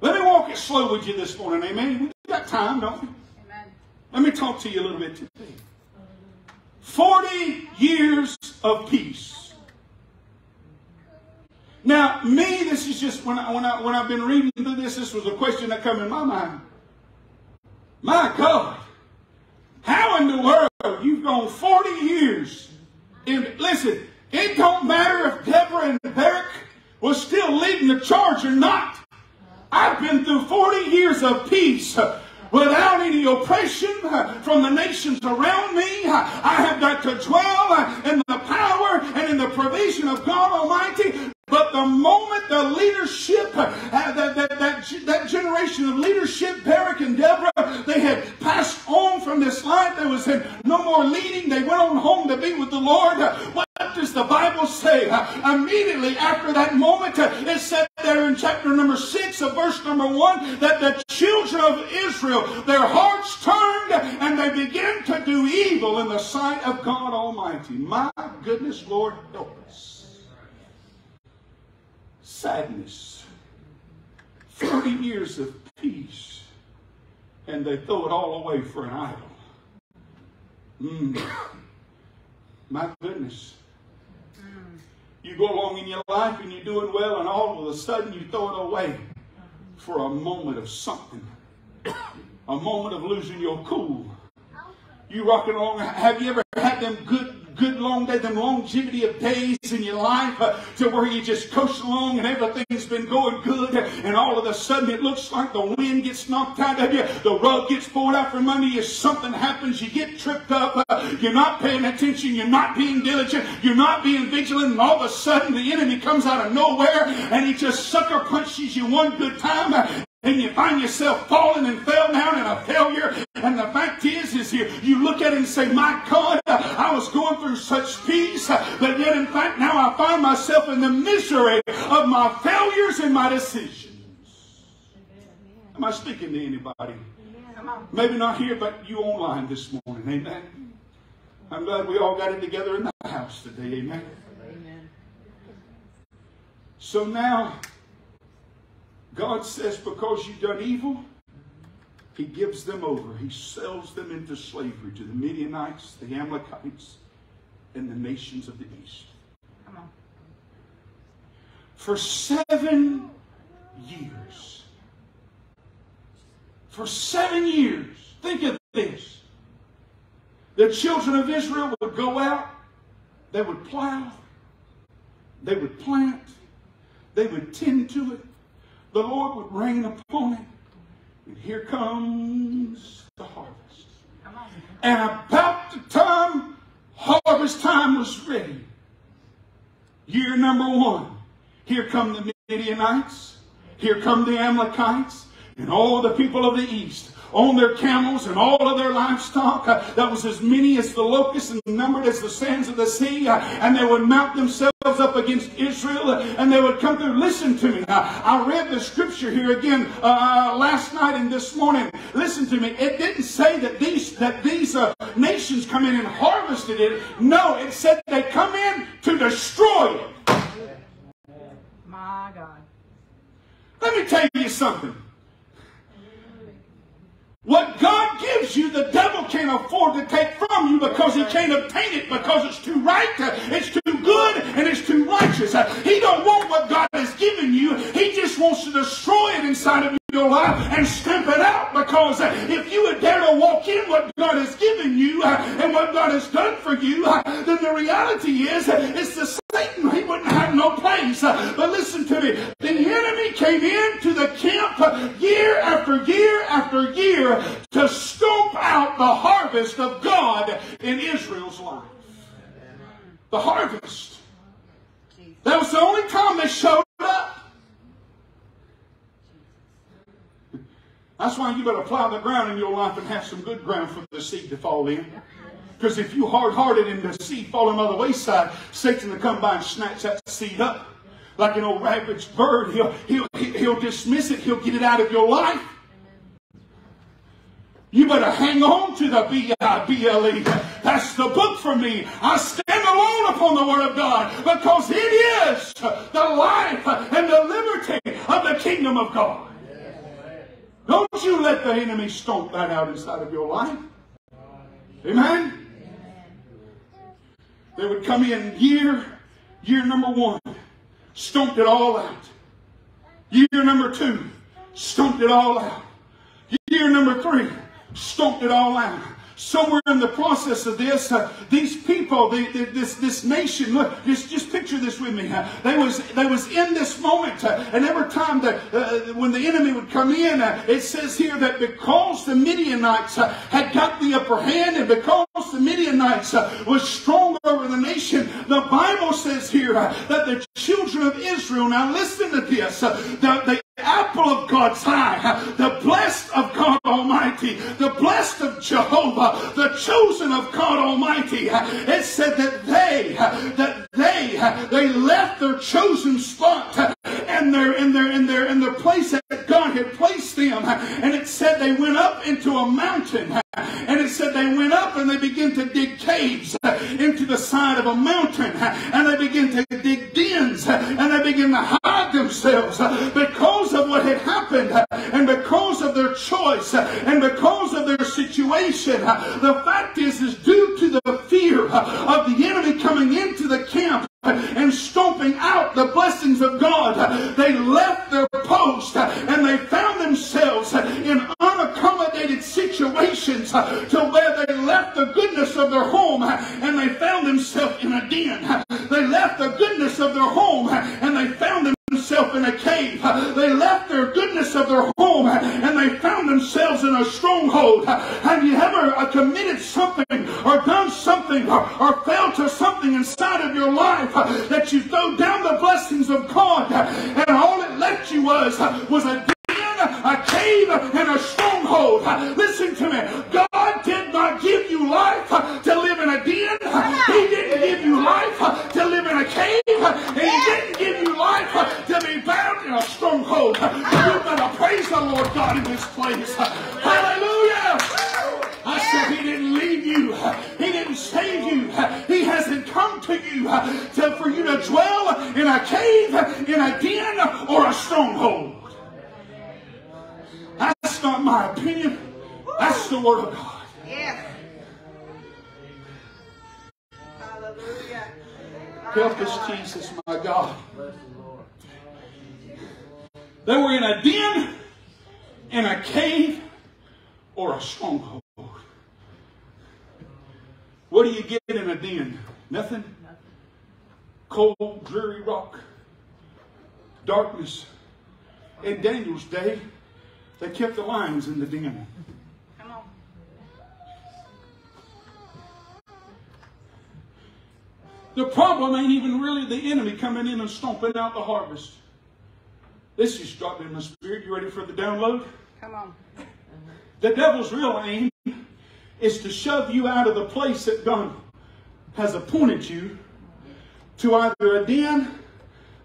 Let me walk it slow with you this morning, amen. We got time, don't we? Let me talk to you a little bit today. 40 years of peace. Now, me, this is just when I, when I when I've been reading through this, this was a question that come in my mind. My God, how in the world you've gone 40 years? And listen, it don't matter if Deborah and Barak was still leading the charge or not. I've been through 40 years of peace without any oppression uh, from the nations around me. Uh, I have got to dwell uh, in the power and in the provision of God Almighty. But the moment the leadership, uh, that, that, that, that generation of leadership, Barak and Deborah, they had passed on from this life. There was no more leading. They went on home to be with the Lord. What does the Bible say? Uh, immediately after that moment, uh, it said there in chapter number 6 of verse number 1 that the children of Israel, their hearts turned and they began to do evil in the sight of God Almighty. My goodness, Lord, help us sadness, 30 years of peace, and they throw it all away for an idol. Mm. My goodness. You go along in your life and you're doing well, and all of a sudden you throw it away for a moment of something. A moment of losing your cool. You rocking along. Have you ever had them good good long day, the longevity of days in your life uh, to where you just coast along and everything's been going good and all of a sudden it looks like the wind gets knocked out of you, the rug gets pulled out from under you, something happens, you get tripped up, uh, you're not paying attention, you're not being diligent, you're not being vigilant, and all of a sudden the enemy comes out of nowhere and he just sucker punches you one good time uh, and you find yourself falling and fell down in a failure. And the fact is, is you, you look at it and say, my God, I was going through such peace, but yet in fact now I find myself in the misery of my failures and my decisions. Am I speaking to anybody? Maybe not here, but you online this morning. Amen. I'm glad we all got it together in the house today. Amen. Amen. So now God says, because you've done evil, He gives them over. He sells them into slavery to the Midianites, the Amalekites, and the nations of the east. Come on. For seven years. For seven years. Think of this. The children of Israel would go out, they would plow, they would plant, they would tend to it, the Lord would rain upon it. And here comes the harvest. And about the time harvest time was ready, year number one, here come the Midianites, here come the Amalekites, and all the people of the east on their camels and all of their livestock. Uh, that was as many as the locusts and numbered as the sands of the sea. Uh, and they would mount themselves up against Israel uh, and they would come through. Listen to me. I read the scripture here again uh, last night and this morning. Listen to me. It didn't say that these that these uh, nations come in and harvested it. No, it said they come in to destroy it. My God. Let me tell you something. What God gives you, the devil can't afford to take from you because he can't obtain it because it's too right, it's too good, and it's too righteous. He don't want what God has given you. He just wants to destroy it inside of your life and stamp it out because if you would dare to walk in what God has given you uh, and what God has done for you, uh, then the reality is it's the Satan, he wouldn't have no place. But listen to me. The enemy came into the camp year after year year to stomp out the harvest of God in Israel's life. The harvest. That was the only time they showed up. That's why you better plow the ground in your life and have some good ground for the seed to fall in. Because if you hard-hearted and the seed falling by the wayside, Satan will come by and snatch that seed up. Like an old ravaged bird, he'll, he'll, he'll dismiss it. He'll get it out of your life. You better hang on to the B-I-B-L-E. That's the book for me. I stand alone upon the Word of God because it is the life and the liberty of the kingdom of God. Don't you let the enemy stomp that out inside of your life. Amen? They would come in year, year number one, stomped it all out. Year number two, stomped it all out. Year number three, stomped it all out. somewhere in the process of this, uh, these people, this this nation, look, just just picture this with me. Uh, they was they was in this moment, uh, and every time that uh, when the enemy would come in, uh, it says here that because the Midianites uh, had got the upper hand, and because the Midianites was strong over the nation, the Bible says here that the children of Israel. Now listen to this. Uh, the, the apple of God's eye, the blessed of God Almighty, the blessed of Jehovah, the chosen of God Almighty. It said that they, that they, they left their chosen spot and their, in their, in their, in their place that God had placed them. And it said they went up into a mountain. And it said they went up and they began to dig caves into the side of a mountain. And they began to dig dens and they began to hide themselves because of what had happened and because of their choice and because of their situation. The fact is, is due to the fear of the enemy coming into the camp and stomping out the blessings of God, they left their post and they found themselves in unaccommodated situations to where they left the goodness of their home and they found themselves in a den. They left the goodness of their home and they found themselves in a cave. They left their goodness of their home and they found themselves in a stronghold. Have you ever uh, committed something or done something or, or fell to something inside of your life that you throw down the blessings of God and all it left you was was a den, a cave and a stronghold. Listen to me. God did not give you life to live in a den. He didn't give you life uh, to live in a cave. He didn't give you life uh, to be bound in a stronghold. Uh, you better praise the Lord God in this place. Hallelujah. I said he didn't leave you. He didn't save you. He hasn't come to you to, for you to dwell in a cave, in a den, or a stronghold. That's not my opinion. That's the word of God. Yes. Help us, Jesus, my God. They were in a den, in a cave, or a stronghold. What do you get in a den? Nothing. Cold, dreary rock, darkness. In Daniel's day, they kept the lions in the den. Come on. The problem ain't even really the enemy coming in and stomping out the harvest. This just dropped in my spirit. You ready for the download? Come on. The devil's real aim is to shove you out of the place that God has appointed you to either a den,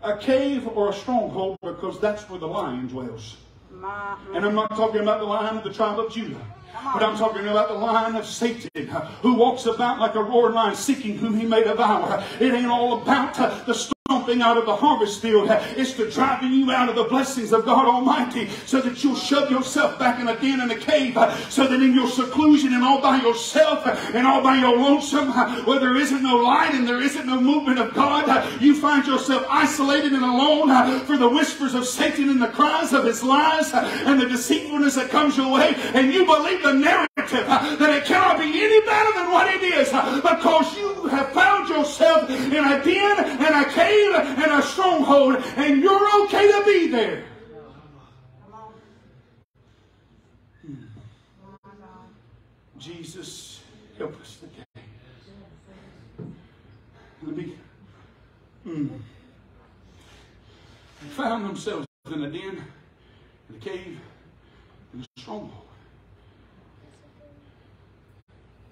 a cave, or a stronghold because that's where the lion dwells. My, And I'm not talking about the lion of the tribe of Judah. But I'm talking about the lion of Satan uh, who walks about like a roaring lion seeking whom he may devour. It ain't all about uh, the stomping out of the harvest field. It's to driving you out of the blessings of God Almighty so that you'll shove yourself back in a den in a cave so that in your seclusion and all by yourself and all by your lonesome where there isn't no light and there isn't no movement of God, you find yourself isolated and alone for the whispers of Satan and the cries of his lies and the deceitfulness that comes your way and you believe the narrative that it cannot be any better than what it is because you have found yourself in a den and a cave and a stronghold and you're okay to be there. Hmm. Jesus, help us today. Let me. Mm. Found themselves in a den, in a cave, in a stronghold.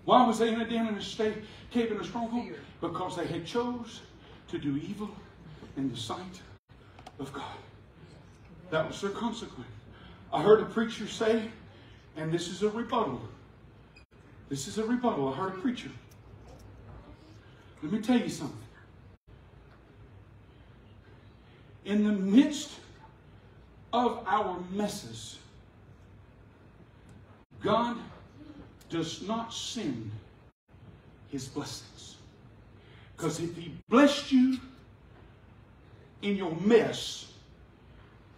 Why was they in a den in a state, cave in a stronghold? Because they had chose to do evil in the sight of God. That was their consequence. I heard a preacher say, and this is a rebuttal. This is a rebuttal. I heard a preacher. Let me tell you something. In the midst of our messes, God does not send his blessings. Because if he blessed you in your mess,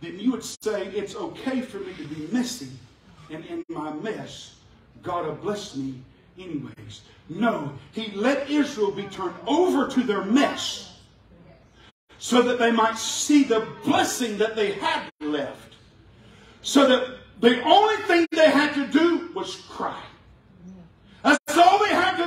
then you would say, it's okay for me to be messy. And in my mess, God will bless me anyways. No, he let Israel be turned over to their mess so that they might see the blessing that they had left. So that the only thing they had to do was cry.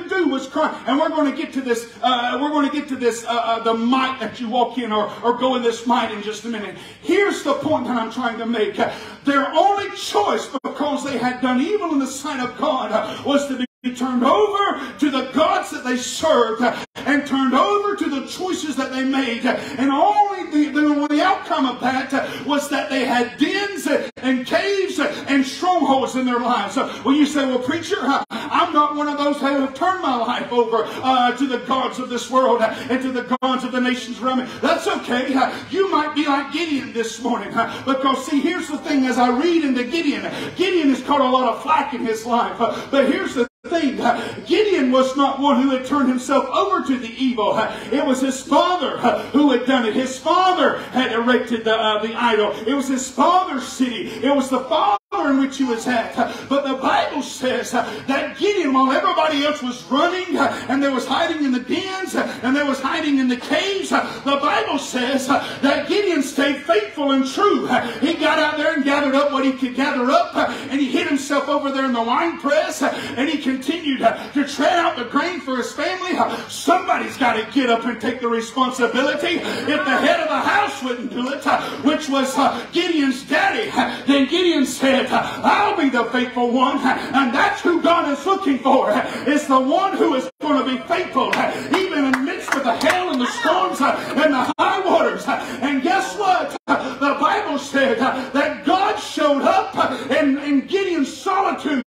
Do was cry. And we're going to get to this, uh, we're going to get to this, uh, uh, the might that you walk in or, or go in this might in just a minute. Here's the point that I'm trying to make. Their only choice, because they had done evil in the sight of God, was to be turned over to the gods that they served and turned over to the choices that they made. And only the, the, the outcome of that was that they had dens and caves and strongholds in their lives. Well, you say, well, preacher, I'm not one of those who have turned my life over uh, to the gods of this world and to the gods of the nations around me. That's okay. You might be like Gideon this morning because, see, here's the thing as I read into Gideon, Gideon has caught a lot of flack in his life. But here's the thing. Uh, Gideon was not one who had turned himself over to the evil. Uh, it was his father uh, who had done it. His father had erected the, uh, the idol. It was his father's city. It was the father in which he was at. But the Bible says that Gideon, while everybody else was running and there was hiding in the dens and there was hiding in the caves, the Bible says that Gideon stayed faithful and true. He got out there and gathered up what he could gather up and he hid himself over there in the wine press and he continued to tread out the grain for his family. Somebody's got to get up and take the responsibility. If the head of the house wouldn't do it, which was uh, Gideon's daddy, then Gideon said, I'll be the faithful one. And that's who God is looking for. It's the one who is going to be faithful, even in the midst of the hail and the storms and the high waters. And guess what? The Bible said that God showed up in, in Gideon's solitude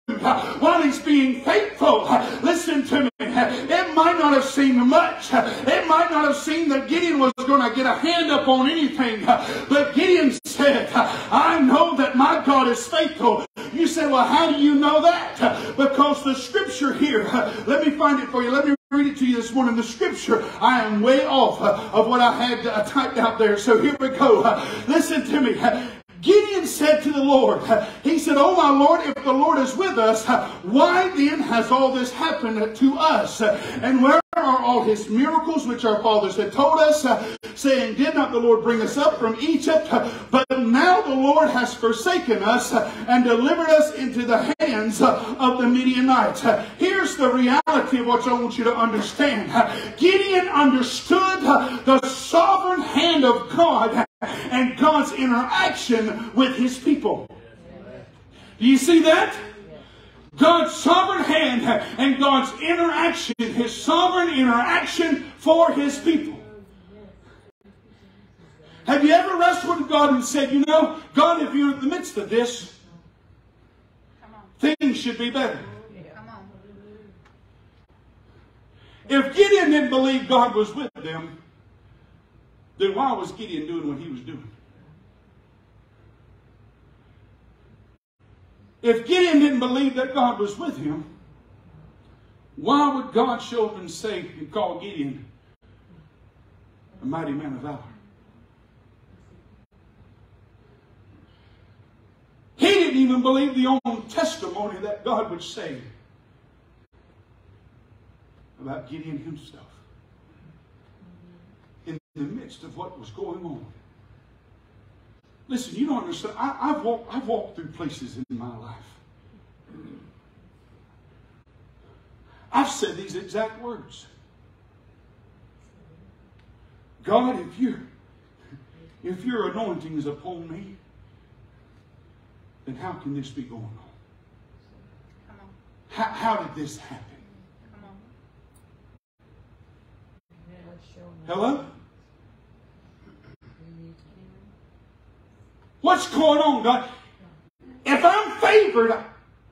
while he's being faithful. Listen to me. It might not have seemed much. It might not have seemed that Gideon was going to get a hand up on anything. But Gideon said, I know is faithful. You say, well, how do you know that? Because the scripture here, let me find it for you. Let me read it to you this morning. The scripture, I am way off of what I had typed out there. So here we go. Listen to me. Gideon said to the Lord, he said, Oh my Lord, if the Lord is with us, why then has all this happened to us? And where are all his miracles which our fathers had told us, saying, Did not the Lord bring us up from Egypt? But now the Lord has forsaken us and delivered us into the hands of the Midianites. Here's the reality of what I want you to understand. Gideon understood the sovereign hand of God and God's interaction with his people. Do you see that? God's sovereign hand and God's interaction, his sovereign interaction for his people. Have you ever wrestled with God and said, you know, God, if you're in the midst of this, things should be better? If Gideon didn't believe God was with them, then why was Gideon doing what he was doing? If Gideon didn't believe that God was with him, why would God show up and say and call Gideon a mighty man of valor? He didn't even believe the own testimony that God would say about Gideon himself in the midst of what was going on. Listen, you don't understand. I, have walked, I've walked through places in my life. I've said these exact words. God, if you if your anointing is upon me, then how can this be going on? How, how did this happen? Hello? What's going on, God? If I'm favored,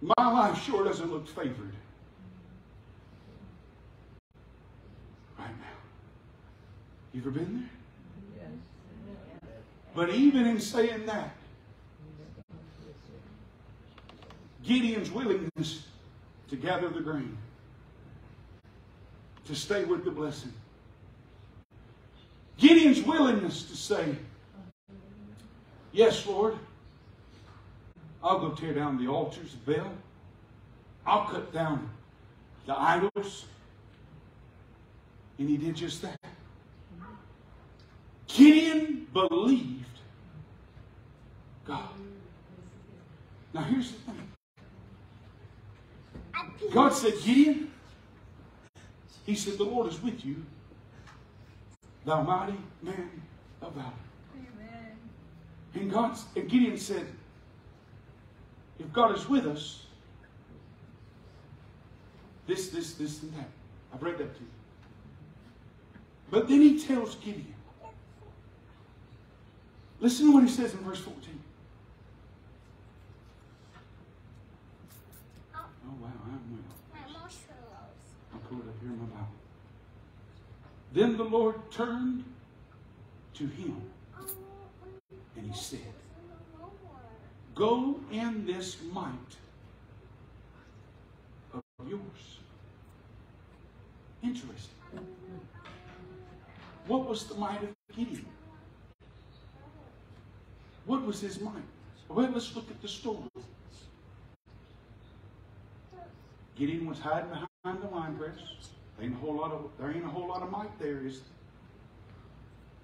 my life sure doesn't look favored. Right now. You ever been there? But even in saying that, Gideon's willingness to gather the grain, to stay with the blessing, Gideon's willingness to say, Yes, Lord, I'll go tear down the altars of Baal. I'll cut down the idols. And he did just that. Gideon believed God. Now here's the thing. God said, Gideon, he said, the Lord is with you, thou mighty man of valor. And God and Gideon said, if God is with us, this, this, this, and that. I've read that to you. But then he tells Gideon, listen to what he says in verse 14. Oh, wow, I'm well. I'll pull it up here in my Bible. Then the Lord turned to him said, Go in this might of yours. Interesting. What was the might of Gideon? What was his might? Well, let's look at the story. Gideon was hiding behind the wine press. Ain't a whole lot of there ain't a whole lot of might there, is there?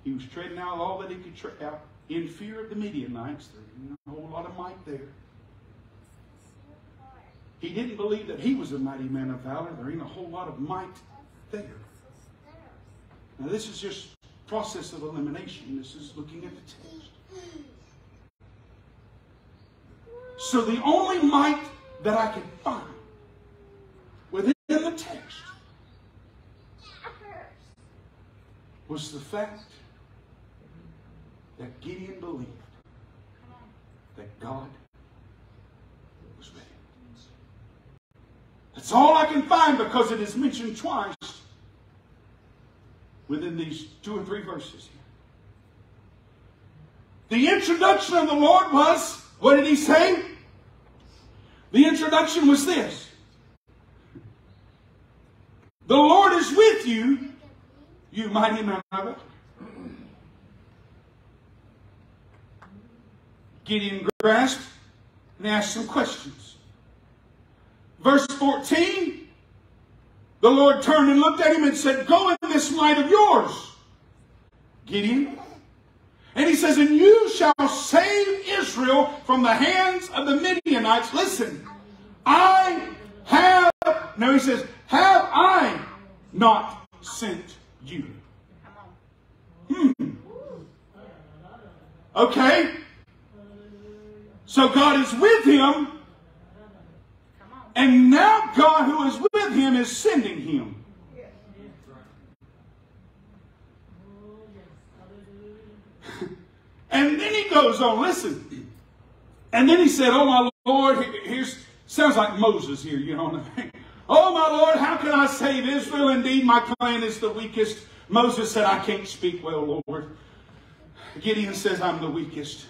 He was treading out all that he could tread out in fear of the Midianites. There ain't a whole lot of might there. He didn't believe that he was a mighty man of valor. There ain't a whole lot of might there. Now this is just process of elimination. This is looking at the text. So the only might that I can find within the text was the fact that Gideon believed that God was with him. That's all I can find because it is mentioned twice within these two or three verses. The introduction of the Lord was, what did he say? The introduction was this. The Lord is with you, you mighty man of Gideon grasped and asked some questions. Verse 14, the Lord turned and looked at him and said, Go in this might of yours, Gideon. And he says, And you shall save Israel from the hands of the Midianites. Listen, I have, no, he says, Have I not sent you? Hmm. Okay. So God is with him. And now God who is with him is sending him. And then he goes on, listen. And then he said, Oh my Lord, here's sounds like Moses here, you know what I? Oh my Lord, how can I save Israel? Indeed, my clan is the weakest. Moses said, I can't speak well, Lord. Gideon says, I'm the weakest.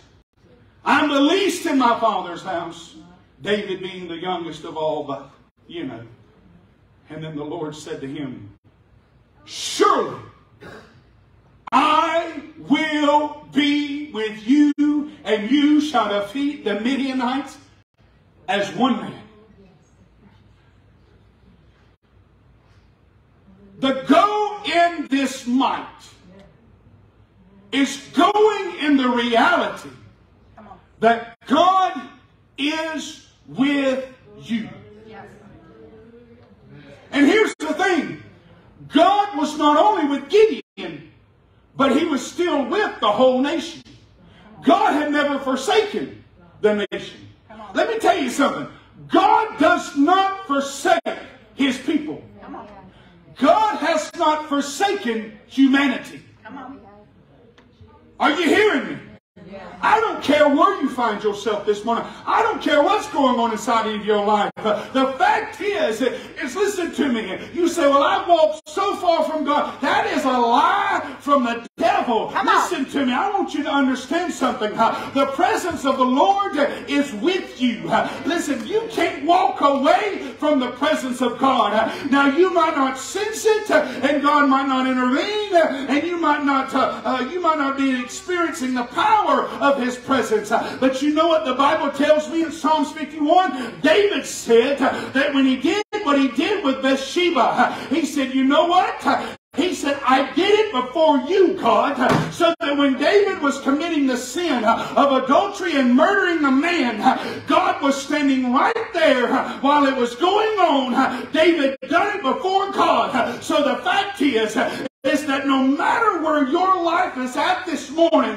I'm the least in my father's house. David being the youngest of all, but you know. And then the Lord said to him, Surely I will be with you, and you shall defeat the Midianites as one man. The go in this might is going in the reality that God is with you. And here's the thing God was not only with Gideon, but he was still with the whole nation. God had never forsaken the nation. Let me tell you something God does not forsake his people. God has not forsaken humanity. Are you hearing me? I don't care where you find yourself this morning. I don't care what's going on inside of your life. The fact is, is listen to me. You say, well, I've walked so far from God. That is a lie from the devil. Come listen to me. I want you to understand something. The presence of the Lord is with you. Listen, you can't walk away from the presence of God. Now, you might not sense it, and God might not intervene, and you might not, uh, uh, you might not be experiencing the power of His presence. But you know what the Bible tells me in Psalms 51? David said that when he did what he did with Bathsheba. He said, you know what? He said, I did it before you, God, so that when David was committing the sin of adultery and murdering the man, God was standing right there while it was going on. David done it before God. So the fact is, is that no matter where your life is at this morning,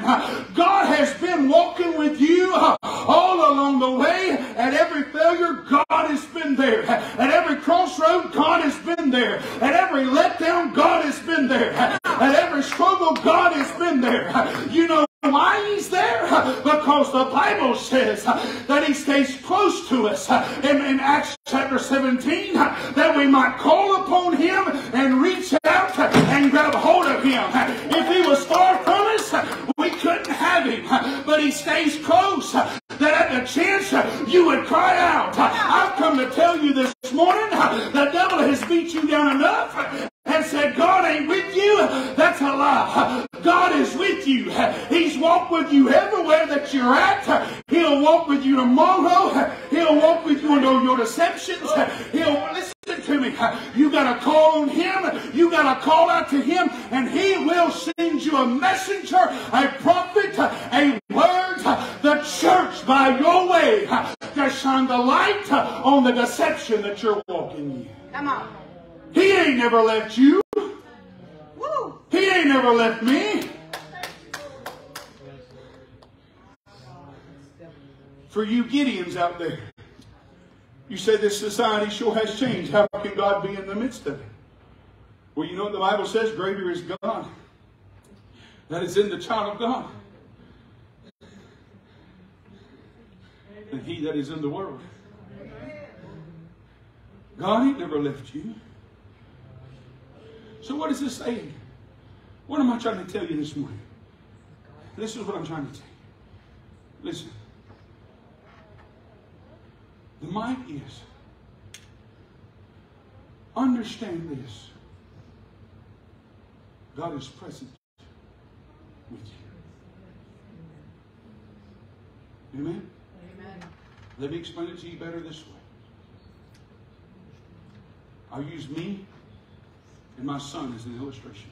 God has been walking with you all along the way. At every failure, God has been there. At every crossroad, God has been there. At every letdown, God has been there. At every struggle, God has been there. You know why he's there? Because the Bible says that he stays close to us in, in Acts chapter 17 that we might call upon him and reach out and grab hold of him. If he was far from us, we couldn't have him. But he stays close that at the chance you would cry out. I've come to tell you this morning the devil has beat you down enough and said, God ain't with you, that's a lie. God is with you. He's walked with you everywhere that you're at. He'll walk with you tomorrow. He'll walk with you in all your deceptions. He'll listen to me. You got to call on Him. You got to call out to Him, and He will send you a messenger, a prophet, a word, the church by your way to shine the light on the deception that you're walking in. Come on. He ain't never left you. Woo. He ain't never left me. For you Gideons out there, you say this society sure has changed. How can God be in the midst of it? Well, you know what the Bible says? Greater is God that is in the child of God than he that is in the world. God ain't never left you. So what is this saying? What am I trying to tell you this morning? This is what I'm trying to tell you. Listen. The might is understand this. God is present with you. Amen? Amen. Let me explain it to you better this way. I'll use me and my son is an illustration.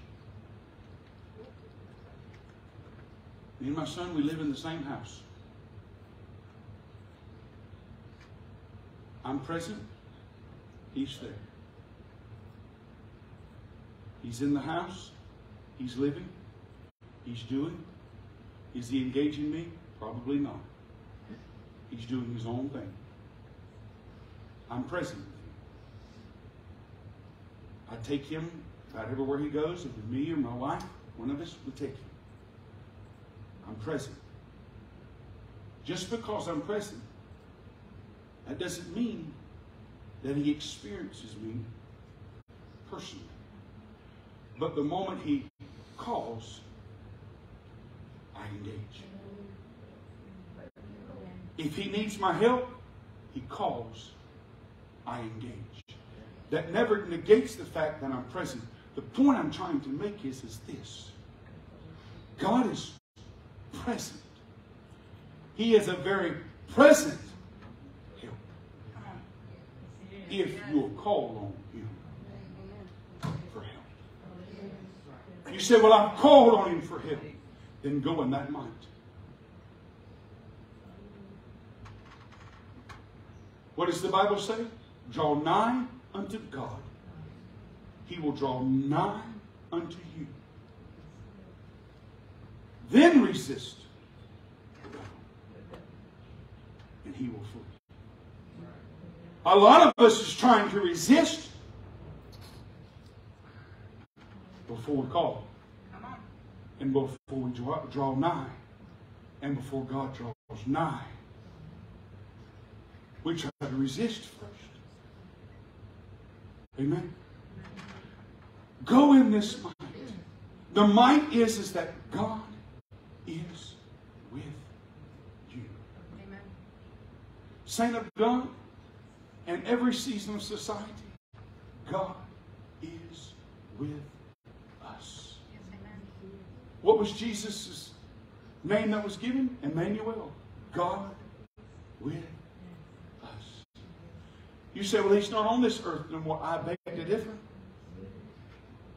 Me and my son, we live in the same house. I'm present, he's there. He's in the house, he's living, he's doing. Is he engaging me? Probably not. He's doing his own thing. I'm present. I take him about everywhere he goes, if with me or my wife, one of us would take him. I'm present. Just because I'm present, that doesn't mean that he experiences me personally. But the moment he calls, I engage. If he needs my help, he calls, I engage. That never negates the fact that I'm present. The point I'm trying to make is, is this. God is present. He is a very present help. If you'll call on him for help. You say, well, I've called on him for help. Then go in that might. What does the Bible say? Draw nigh unto God. He will draw nigh unto you. Then resist. And he will flee. A lot of us is trying to resist before we call. And before we draw, draw nigh. And before God draws nigh. We try to resist first. Amen. Go in this might. The might is, is that God is with you. Amen. Saint of God, and every season of society, God is with us. Yes, amen. What was Jesus' name that was given? Emmanuel. God with us. You say, well, he's not on this earth no more. I beg to differ.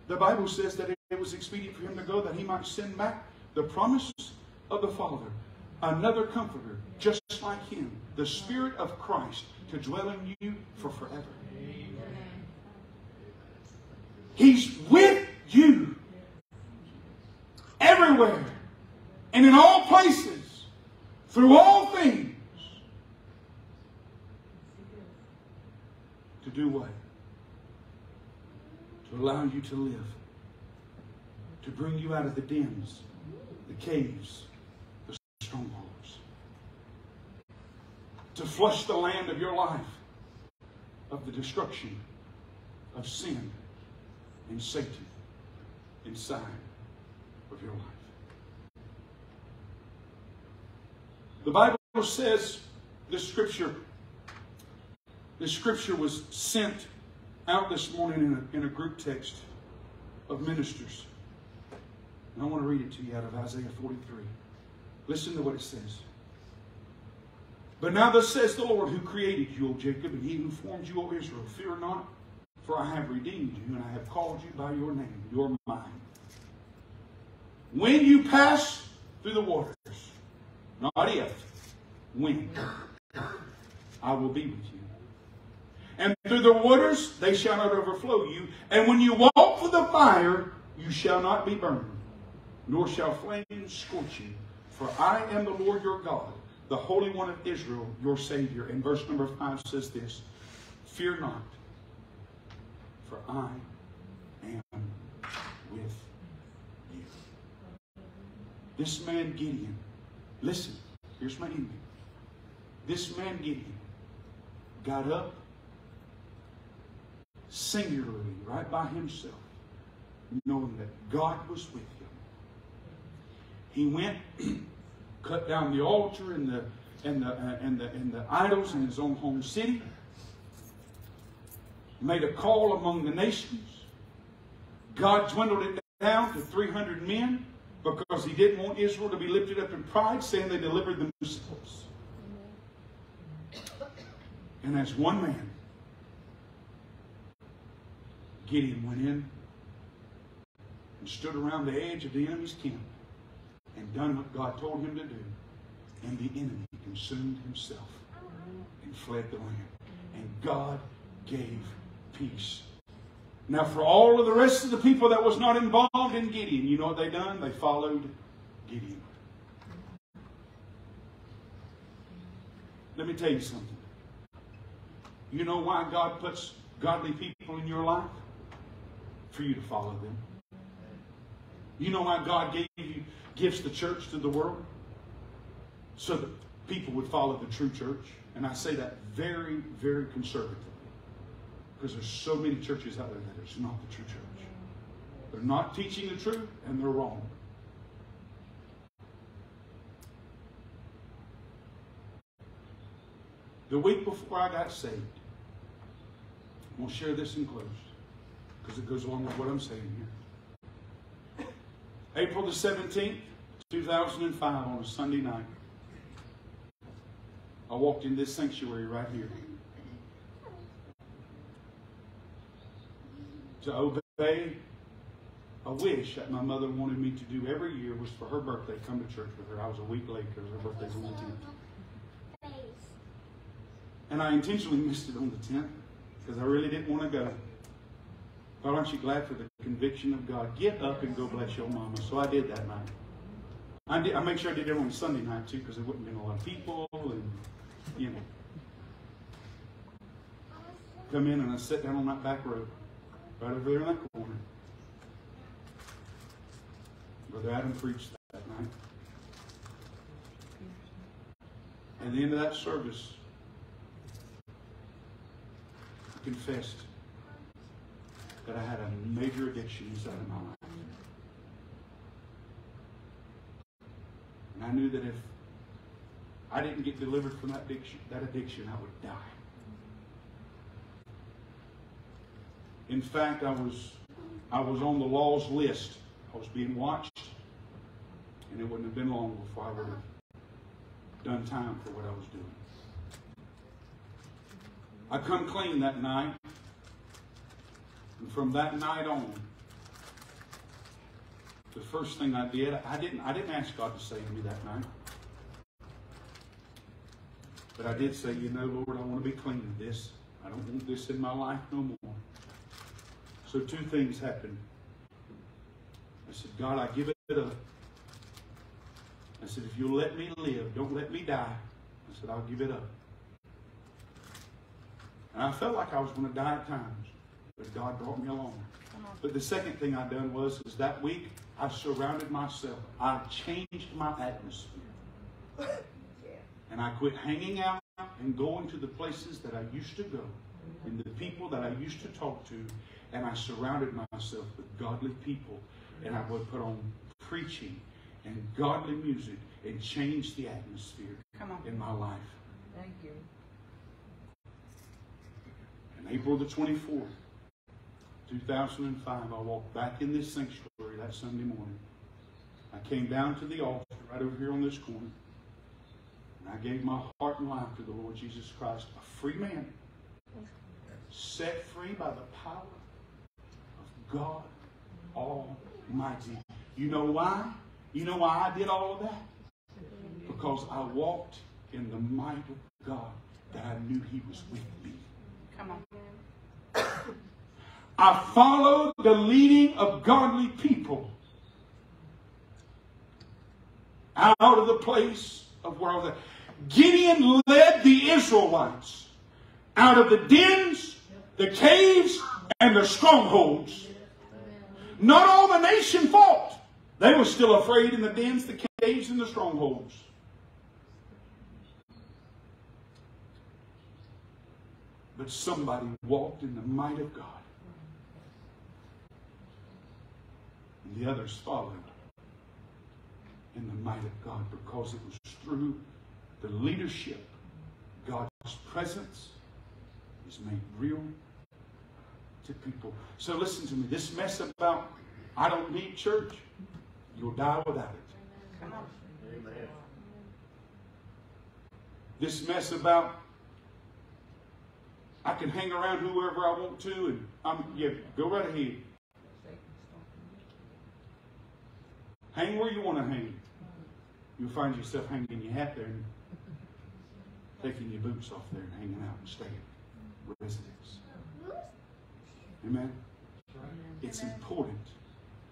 The Bible says that it was expedient for him to go that he might send back the promise of the Father, another comforter, just like him, the Spirit of Christ, to dwell in you for forever. He's with you everywhere and in all places, through all things. To do what? To allow you to live. To bring you out of the dens, the caves, the strongholds. To flush the land of your life of the destruction of sin and Satan inside of your life. The Bible says this scripture, this scripture was sent out this morning in a, in a group text of ministers. And I want to read it to you out of Isaiah 43. Listen to what it says. But now thus says the Lord who created you, O Jacob, and he who formed you, O Israel, fear not, for I have redeemed you, and I have called you by your name. You're mine. When you pass through the waters, not if, when, I will be with you. And through the waters they shall not overflow you. And when you walk through the fire, you shall not be burned, nor shall flames scorch you. For I am the Lord your God, the Holy One of Israel, your Savior. And verse number 5 says this Fear not, for I am with you. This man Gideon, listen, here's my ending. This man Gideon got up singularly, right by himself, knowing that God was with him. He went, cut down the altar and the and the uh, and the and the idols in his own home city. Made a call among the nations. God dwindled it down to 300 men because he didn't want Israel to be lifted up in pride, saying they delivered themselves. And as one man, Gideon went in and stood around the edge of the enemy's camp and done what God told him to do. And the enemy consumed himself and fled the land. And God gave peace. Now, for all of the rest of the people that was not involved in Gideon, you know what they done? They followed Gideon. Let me tell you something. You know why God puts godly people in your life? For you to follow them. You know why God gave you, gifts the church to the world? So that people would follow the true church. And I say that very, very conservatively. Because there's so many churches out there that is not the true church. They're not teaching the truth and they're wrong. The week before I got saved, I'm going to share this in close because it goes along with what I'm saying here. April the 17th, 2005, on a Sunday night, I walked in this sanctuary right here to obey a wish that my mother wanted me to do every year was for her birthday, come to church with her. I was a week late because her birthday's on the 10th. And I intentionally missed it on the 10th because I really didn't want to go. But aren't you glad for the conviction of God? Get up and go bless your mama. So I did that night. I, did, I made sure I did it on Sunday night too because there wouldn't been a lot of people and, you know. Come in and I sit down on that back row, right over there in that corner. Brother Adam preached that night. At the end of that service, I confessed that I had a major addiction inside of my life. And I knew that if I didn't get delivered from that addiction, that addiction, I would die. In fact, I was I was on the law's list. I was being watched, and it wouldn't have been long before I would have done time for what I was doing. I come clean that night. And from that night on, the first thing I did, I didn't, I didn't ask God to save me that night. But I did say, you know, Lord, I want to be clean of this. I don't want this in my life no more. So two things happened. I said, God, I give it up. I said, if you'll let me live, don't let me die. I said, I'll give it up. And I felt like I was going to die at times, but God brought me along. But the second thing I done was, is that week I surrounded myself. I changed my atmosphere. And I quit hanging out and going to the places that I used to go and the people that I used to talk to. And I surrounded myself with godly people. And I would put on preaching and godly music and change the atmosphere Come on. in my life. Thank you. And April the 24th, 2005, I walked back in this sanctuary that Sunday morning. I came down to the altar right over here on this corner. And I gave my heart and life to the Lord Jesus Christ, a free man, set free by the power of God Almighty. You know why? You know why I did all of that? Because I walked in the might of God that I knew He was with me. Come on. I followed the leading of godly people out of the place of where I was at. Gideon led the Israelites out of the dens, the caves, and the strongholds. Not all the nation fought. They were still afraid in the dens, the caves, and the strongholds. But somebody walked in the might of God. And the others followed in the might of God because it was through the leadership, God's presence is made real to people. So listen to me. This mess about I don't need church, you'll die without it. Come on. This mess about I can hang around whoever I want to, and I'm yeah, go right ahead. Hang where you want to hang. You'll find yourself hanging your hat there and taking your boots off there and hanging out and staying. Residence. Amen. It's important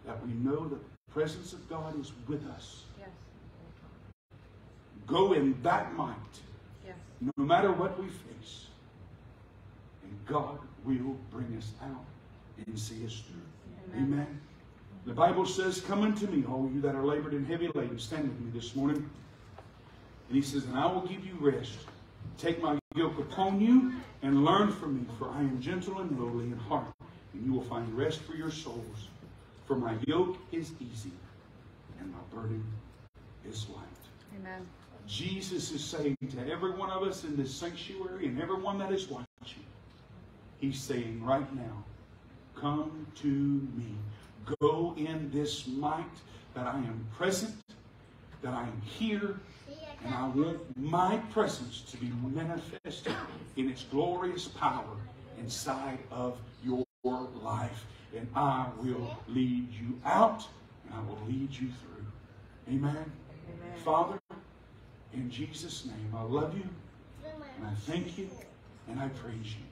that we know that the presence of God is with us. Yes. Go in that might, Yes. no matter what we face. And God will bring us out and see us through. Amen. The Bible says, Come unto me, all you that are labored and heavy laden. Stand with me this morning. And he says, And I will give you rest. Take my yoke upon you and learn from me, for I am gentle and lowly in heart, and you will find rest for your souls. For my yoke is easy and my burden is light. Amen. Jesus is saying to every one of us in this sanctuary and everyone that is watching, He's saying right now, Come to me. Go in this might that I am present, that I am here, and I want my presence to be manifested in its glorious power inside of your life. And I will lead you out and I will lead you through. Amen. Father, in Jesus' name, I love you and I thank you and I praise you.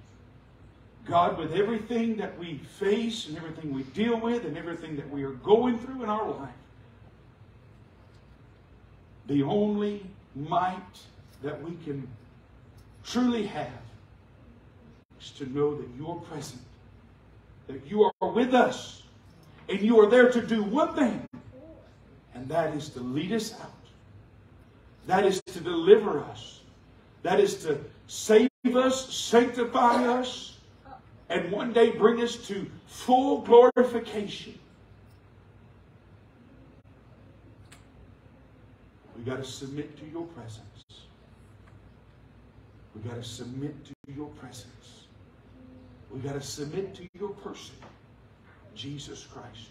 God, with everything that we face and everything we deal with and everything that we are going through in our life, the only might that we can truly have is to know that you're present, that you are with us, and you are there to do one thing, and that is to lead us out. That is to deliver us. That is to save us, sanctify us, and one day bring us to full glorification. We got to submit to your presence. We got to submit to your presence. We got to submit to your person, Jesus Christ.